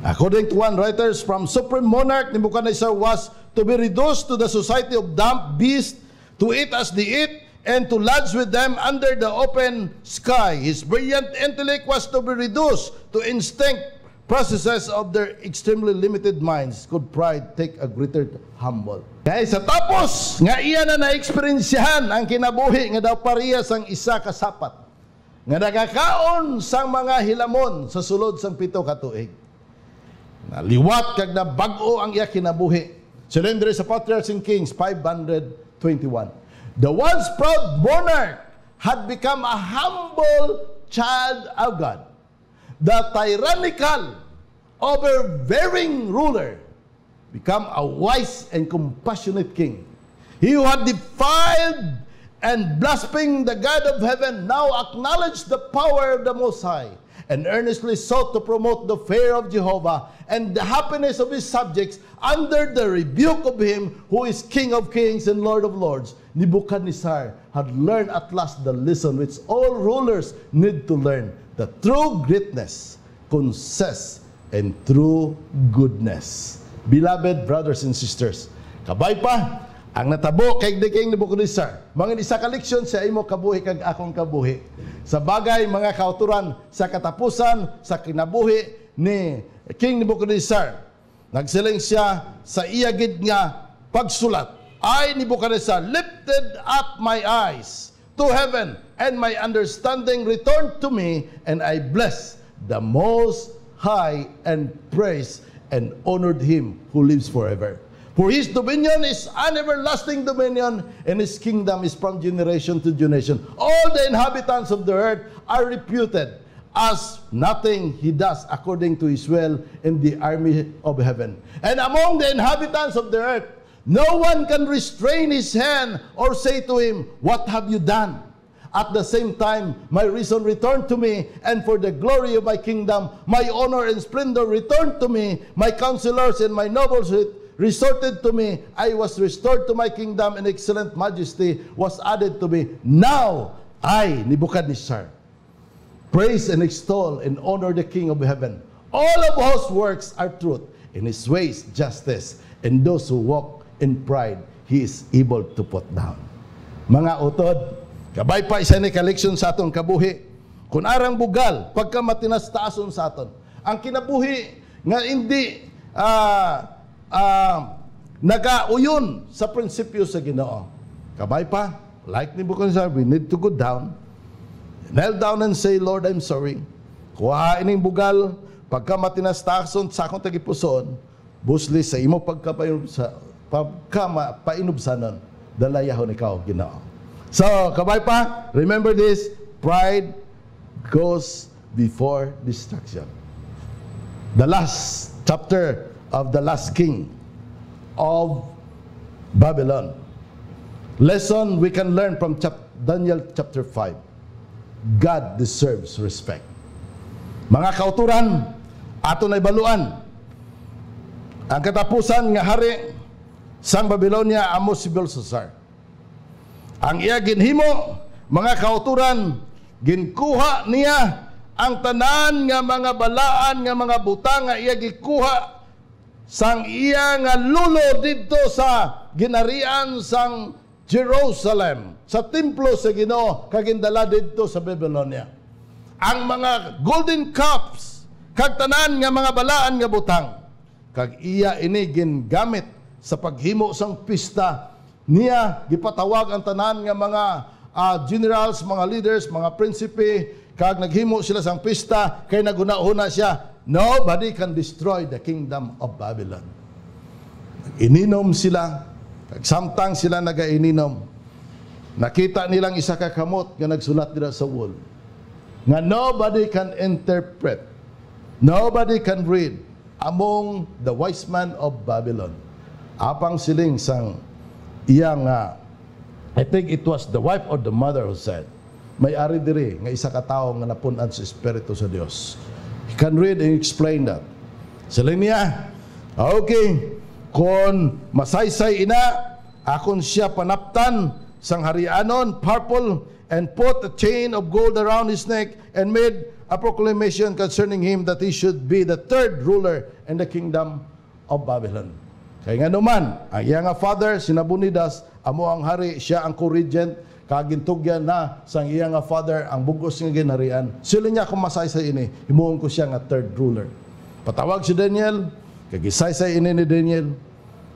According to one writers from Supreme Monarch Nebuchadnezzar was to be reduced to the society of damp beasts to eat as they eat and to lodge with them under the open sky. His brilliant intellect was to be reduced to instinct processes of their extremely limited minds. Could pride take a greater humble? Kaya sa tapos, nga iya na na-experiensyahan ang kinabuhi nga daw parehas ang isa kasapat. Nga nagakaon sang mga hilamon sa sulod sang pito katuig. Naliwat kag na bag-o ang iya kinabuhi. Silindre sa Patriarchs and Kings 521. The once proud monarch had become a humble child of God. The tyrannical, overbearing ruler become a wise and compassionate king. He who had defiled and blasphemed the God of heaven now acknowledged the power of the Most High and earnestly sought to promote the fear of Jehovah and the happiness of his subjects under the rebuke of him who is King of kings and Lord of lords. Nebuchadnezzar had learned at last the lesson which all rulers need to learn. The true greatness consists in true goodness. Beloved brothers and sisters, kabay pa, ang natabo kay king Nebuchadnezzar. Mga isa ka leksyon sa imo kabuhi kag akong kabuhi. Sa bagay mga kauturan sa katapusan sa kinabuhi ni King Nebuchadnezzar. Nagsiling siya sa iyagid nga pagsulat. I Nebuchadnezzar lifted up my eyes to heaven, and my understanding returned to me, and I blessed the Most High and praised and honored him who lives forever. For his dominion is an everlasting dominion, and his kingdom is from generation to generation. All the inhabitants of the earth are reputed as nothing he does according to his will in the army of heaven. And among the inhabitants of the earth, no one can restrain his hand or say to him, What have you done? At the same time, my reason returned to me, and for the glory of my kingdom, my honor and splendor returned to me. My counselors and my nobles resorted to me. I was restored to my kingdom, and excellent majesty was added to me. Now, I, Nebuchadnezzar, praise and extol and honor the King of heaven. All of whose works are truth, in his ways justice, and those who walk in pride, he is able to put down. Mga utod, kabay pa isa ni kaleksyon sa aton kabuhi. Kung arang bugal, pagka matinas taason sa aton. Ang kinabuhi nga hindi ah ah, nagauyon sa prinsipyo sa Ginoo. Kabay pa, like ni Bukansar, we need to go down, kneel down and say, Lord, I'm sorry. Kuhain ning bugal, pagka matinas taason sa akong tagipuson, busli sa imo pagkapayon sa pagka painubsanon, dalayahon ikaw, Ginoo. So, kabay pa, remember this, pride goes before destruction. The last chapter of the last king of Babylon. Lesson we can learn from chap Daniel chapter 5. God deserves respect. Mga kauturan, ato na ibaluan. Ang katapusan nga hari sang Babylonia amo si Belshazzar. Ang iya ginhimo, mga kauturan, ginkuha niya ang tanan nga mga balaan nga mga butang nga iya gikuha sang iya nga lulo didto sa ginarian sang Jerusalem sa templo sa Ginoo kagindala didto sa Babylonia ang mga golden cups kag tanan nga mga balaan nga butang kag iya ini gingamit sa paghimo sang pista niya gipatawag ang tanan nga mga uh, generals, mga leaders, mga prinsipe, kag naghimo sila sang pista kay naguna-una siya, nobody can destroy the kingdom of Babylon. Ininom sila, samtang sila nagaininom, nakita nilang isa ka kamot nga nagsulat dira sa wall nga nobody can interpret, nobody can read among the wise man of Babylon. Apang siling sang iyang uh, I think it was the wife or the mother who said, may ari diri nga isa ka tawo nga napunan sa Espiritu sa Dios. He can read and explain that. Sila niya, okay, kung masaysay ina, akon siya panaptan sang harianon, purple, and put a chain of gold around his neck and made a proclamation concerning him that he should be the third ruler in the kingdom of Babylon. Kaya nga naman, ang iya nga father, sinabunidas, amo ang hari, siya ang co-regent, kagintugyan na sang iya nga father, ang bugos nga ginarian. Sila niya kung masay sa ini, himuon ko siya nga third ruler. Patawag si Daniel, kagisay sa ini ni Daniel.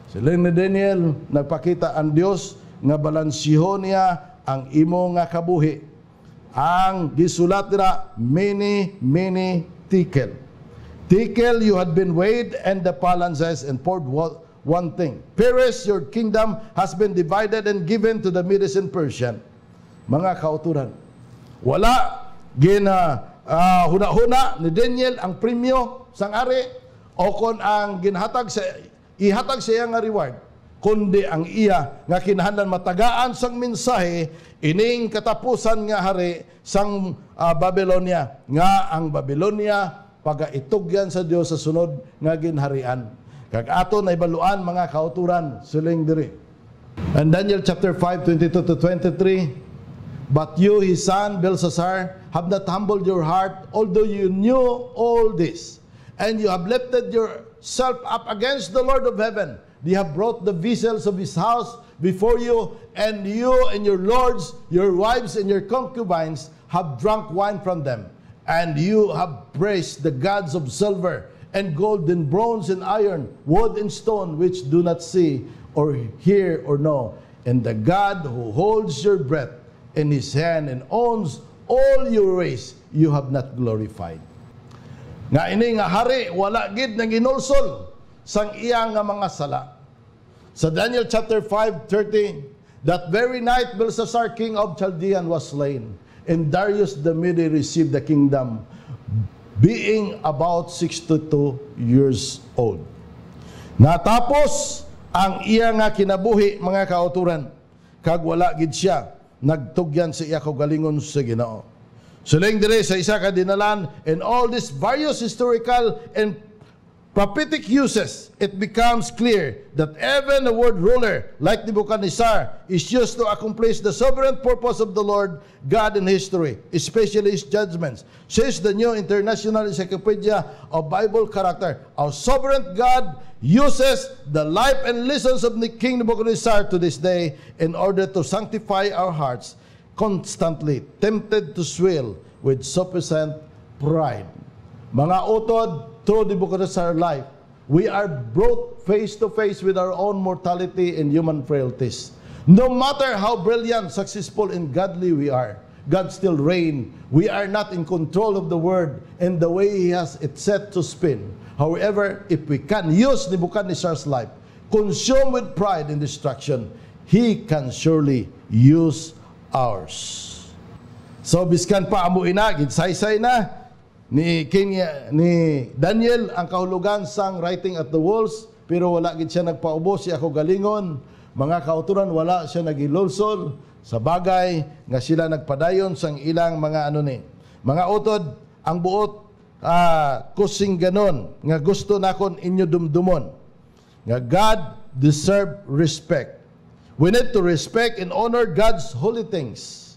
Sila ni Daniel, nagpakita ang Dios nga balansihon niya ang imo nga kabuhi. Ang gisulat nila, many, many tikel. Tikel, you had been weighed and the balances and poured one thing. Paris, your kingdom has been divided and given to the Medes and Persian. Mga kauturan. Wala gina uh, huna-huna ni Daniel ang premyo sang ari o kon ang ginhatag sa ihatag sa iya nga reward kundi ang iya nga kinahanglan matagaan sang mensahe ining katapusan nga hari sang uh, Babylonia nga ang Babylonia pagaitugyan sa Dios sa sunod nga ginharian Kag ato na ibaluan mga kauturan siling diri. And Daniel chapter 5, 22 to 23, But you, his son, Belshazzar, have not humbled your heart, although you knew all this. And you have lifted yourself up against the Lord of heaven. You have brought the vessels of his house before you, and you and your lords, your wives, and your concubines have drunk wine from them. And you have praised the gods of silver and gold and bronze and iron, wood and stone, which do not see or hear or know. And the God who holds your breath in his hand and owns all your ways you have not glorified. Nga ini nga hari wala gid nang ginulsol sang iya nga mga sala. Sa Daniel chapter 5:30, that very night Belshazzar king of Chaldean was slain, and Darius the Mede received the kingdom, being about 62 years old. Natapos ang iya nga kinabuhi mga kauturan, kag wala gid siya nagtugyan sa iya kaugalingon sa Ginoo. Suling dire sa isa ka dinalan and all these various historical and prophetic uses, it becomes clear that even a world ruler like Nebuchadnezzar is used to accomplish the sovereign purpose of the Lord God in history, especially his judgments. Says the New International Encyclopedia of Bible Character, our sovereign God uses the life and lessons of the King Nebuchadnezzar to this day in order to sanctify our hearts constantly tempted to swell with sufficient pride. Mga utod, through the our life, we are brought face to face with our own mortality and human frailties. No matter how brilliant, successful, and godly we are, God still reign. We are not in control of the word and the way He has it set to spin. However, if we can use Nebuchadnezzar's life, consumed with pride and destruction, He can surely use ours. So biskan pa amo ina gidsaysay na ni King ni Daniel ang kahulugan sang writing at the walls pero wala gid siya nagpaubos siya ako galingon. Mga kauturan wala siya nagilulsol sa bagay nga sila nagpadayon sang ilang mga ano ni. Mga utod ang buot uh, kusing ganon nga gusto nakon inyo dumdumon. Nga God deserve respect. We need to respect and honor God's holy things.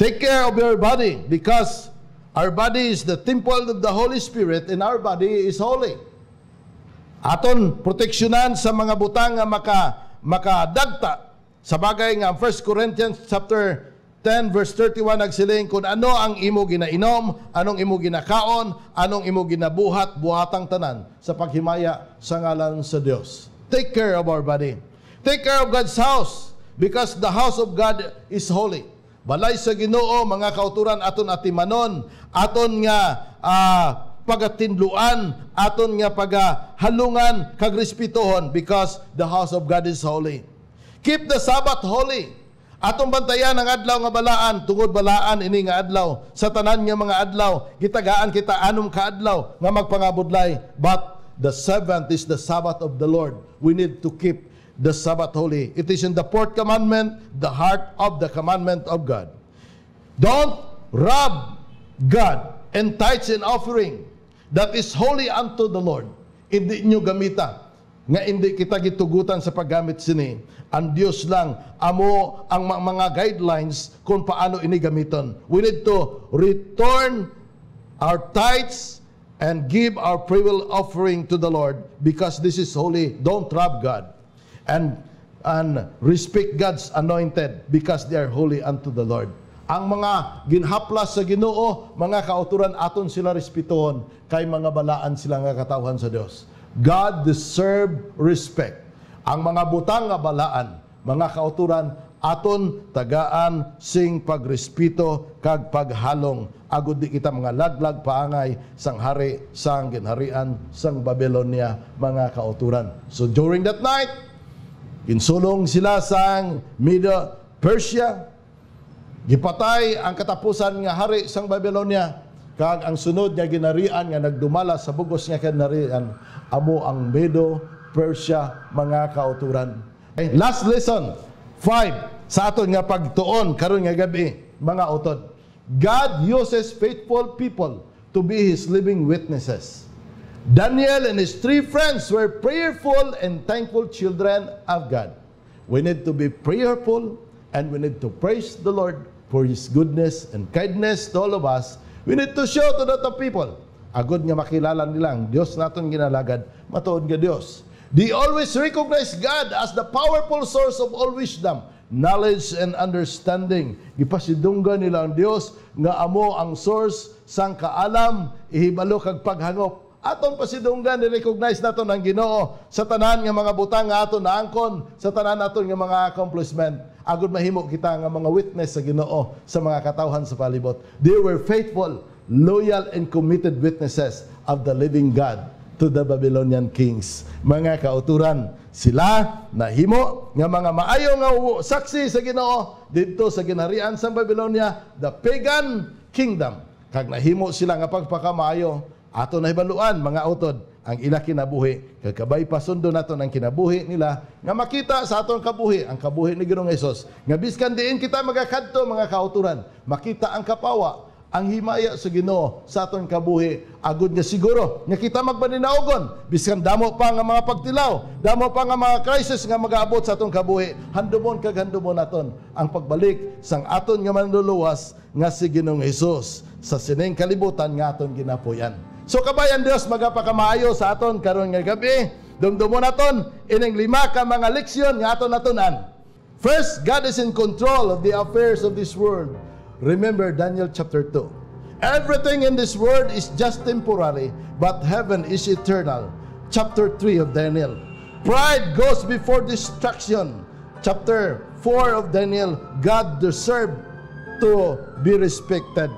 Take care of your body because our body is the temple of the Holy Spirit and our body is holy. Aton proteksyonan sa mga butang nga maka makadagta sa bagay nga 1 Corinthians chapter 10 verse 31 nagsiling kung ano ang imo ginainom, anong imo ginakaon, anong imo ginabuhat, buhatang tanan sa paghimaya sa ngalan sa Dios. Take care of our body. Take care of God's house because the house of God is holy. Balay sa Ginoo mga kauturan aton atimanon, aton nga uh, pagatinluan, aton nga pagahalungan kag respetuhon because the house of God is holy. Keep the Sabbath holy. Atong bantayan ang adlaw nga balaan, tungod balaan ini nga adlaw. Sa tanan nga mga adlaw, gitagaan kita anom ka adlaw nga magpangabudlay. But the seventh is the Sabbath of the Lord. We need to keep the Sabbath holy. It is in the fourth commandment, the heart of the commandment of God. Don't rob God and tithes and offering that is holy unto the Lord. Hindi nyo gamita nga hindi kita gitugutan sa paggamit sini. Ang Dios lang amo ang mga guidelines kung paano ini gamiton. We need to return our tithes and give our free offering to the Lord because this is holy. Don't rob God and and respect God's anointed because they are holy unto the Lord. Ang mga ginhaplas sa Ginoo, mga kauturan aton sila respetuhon kay mga balaan sila nga katawhan sa Dios. God deserve respect. Ang mga butang nga balaan, mga kauturan aton tagaan sing pagrespeto kag paghalong agud di kita mga laglag paangay sang hari sang ginharian sang Babylonia mga kauturan. So during that night, Insulong sila sa Media Persia. Gipatay ang katapusan nga hari sang Babylonia. Kag ang sunod nga ginarian nga nagdumala sa bugos nga kinarian amo ang Medo Persia mga kauturan. Okay, last lesson, 5 sa aton nga pagtuon karon nga gabi mga utod. God uses faithful people to be His living witnesses. Daniel and his three friends were prayerful and thankful children of God. We need to be prayerful and we need to praise the Lord for His goodness and kindness to all of us. We need to show to the people. Agod nga makilala nilang Diyos naton ginalagad, matuod nga Diyos. They always recognize God as the powerful source of all wisdom, knowledge, and understanding. Gipasidunggan nila ang Diyos nga amo ang source sang kaalam, ihibalo kag paghangop aton pasidunggan ni-recognize naton ang Ginoo sa tanan nga mga butang nga aton naangkon sa tanan naton nga mga accomplishment agud mahimo kita nga mga witness sa Ginoo sa mga katawhan sa palibot. They were faithful, loyal and committed witnesses of the living God to the Babylonian kings. Mga kauturan, sila nahimo nga mga maayo nga saksi sa Ginoo didto sa ginharian sa Babylonia, the pagan kingdom. Kag nahimo sila nga pagpakamaayo ato na hibaluan mga utod ang ila kinabuhi. Kagkabay pasundo naton ang kinabuhi nila nga makita sa aton kabuhi ang kabuhi ni Ginoong Hesus. Nga biskan diin kita magakadto mga kauturan. Makita ang kapawa ang himaya sa Ginoo sa aton kabuhi. Agud nga siguro nga kita magbaninaugon. Biskan damo pa nga mga pagtilaw damo pa nga mga crisis nga magaabot sa aton kabuhi. Handumon kag handumon naton ang pagbalik sang aton nga manluluwas nga si Ginoong Hesus. Sa sining kalibutan nga aton ginapuyan so kabayan Dios magapakamaayo sa aton karon nga gabi dumdumon naton ining lima ka mga leksyon nga aton natunan first God is in control of the affairs of this world Remember Daniel chapter 2. Everything in this world is just temporary, but heaven is eternal. Chapter 3 of Daniel. Pride goes before destruction. Chapter 4 of Daniel. God deserved to be respected.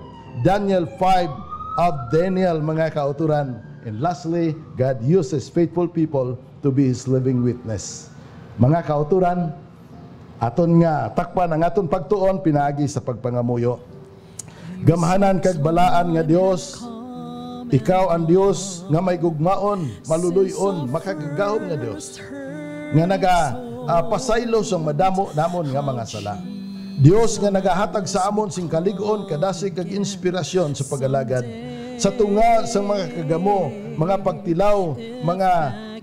Daniel 5 of Daniel, mga kauturan. And lastly, God uses faithful people to be His living witness. Mga kauturan, aton nga takpan ang aton pagtuon pinagi sa pagpangamuyo gamhanan kag balaan nga Dios ikaw ang Dios nga may gugmaon maluluyon makagagahom nga Dios nga naga uh, pasaylo sa madamo namon nga mga sala Dios nga nagahatag sa amon sing kalig-on kadasig kag inspirasyon sa pagalagad. Sa tunga sa mga kagamo mga pagtilaw mga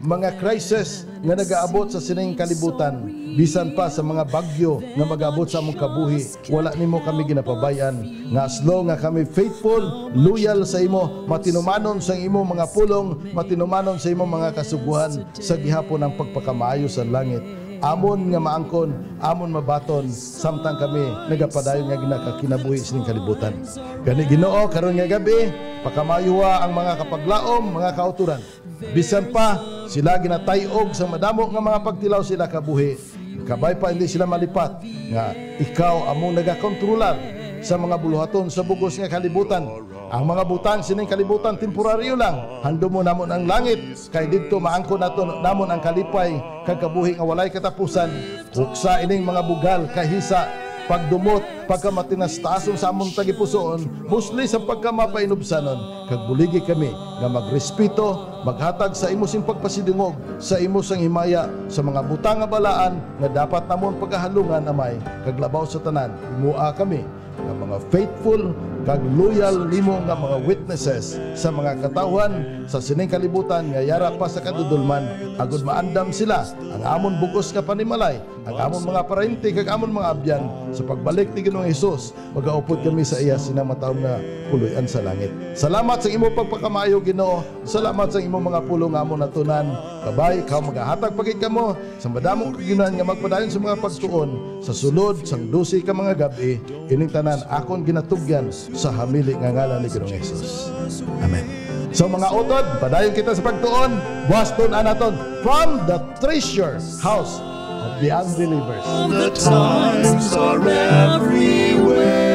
mga crisis nga nagaabot sa sining kalibutan. Bisan pa sa mga bagyo nga magaabot sa among kabuhi wala nimo kami ginapabayan. Nga as nga kami faithful loyal sa imo matinumanon sa imo mga pulong matinumanon sa imo mga kasuguhan sa gihapon ng pagpakamaayo sa langit amon nga maangkon amon mabaton samtang kami nagapadayon nga ginakakinabuhi sining kalibutan. Gani Ginoo karon nga gabi pakamayuwa ang mga kapaglaom mga kauturan. Bisan pa sila ginatayog sa madamo nga mga pagtilaw sila kabuhi. Kabay pa hindi sila malipat nga ikaw among nagakontrolar sa mga buluhaton sa bugos nga kalibutan ang mga butang sining kalibutan temporaryo lang. Hando mo namon ang langit kay didto maangkon nato namon ang kalipay kag kabuhi nga walay katapusan. Huksa ining mga bugal kahisa pagdumot pagkamatinas-tason sa among tagipusoon musli sa pagkamapainubsanon. Kag buligi kami nga magrespeto maghatag sa imo sing pagpasidungog sa imo sang himaya sa mga butang nga balaan nga dapat namon pagkahalungan amay. Kag labaw sa tanan imua kami nga mga faithful kag loyal nimo nga mga witnesses sa mga katawhan sa sining kalibutan nga yara pa sa kadudulman. Agud maandam sila. Ang amon bugos nga panimalay ang amon mga parente kag amon mga abyan. Sa pagbalik ni Ginoong Hesus magaupod kami sa iya sinang mataw nga puloy-an sa langit. Salamat sa imo pagpakamayo Ginoo. Salamat sa imo mga pulong amon natunan. Kabay ikaw magahatag pagit kamo sa madamong kaginan nga magpadayon sa mga pagtuon. Sa sulod sang dusi ka mga gabi ining tanan akon ginatugyan sa hamili nga ngalan ni Ginoong Hesus. Amen. So mga utod, padayon kita sa pagtuon, Boston anaton from the treasure house of the unbelievers. The times are everywhere.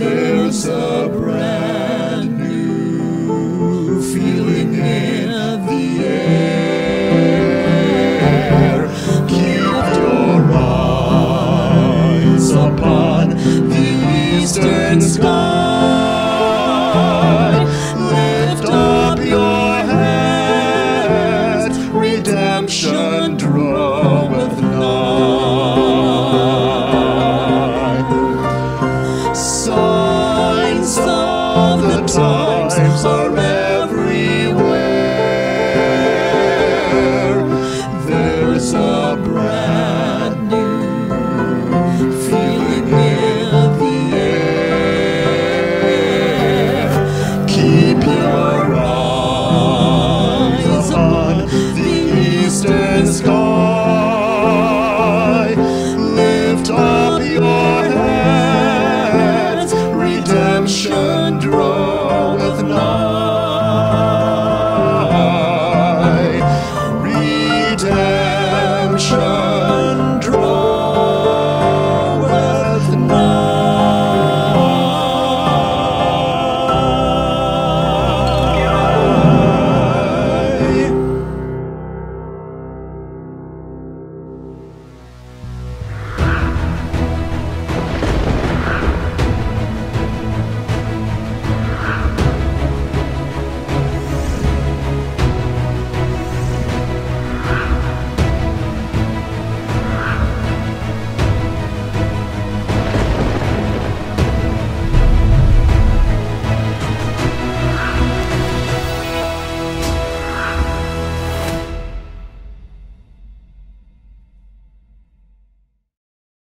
There's a brand your eyes upon the eastern sky.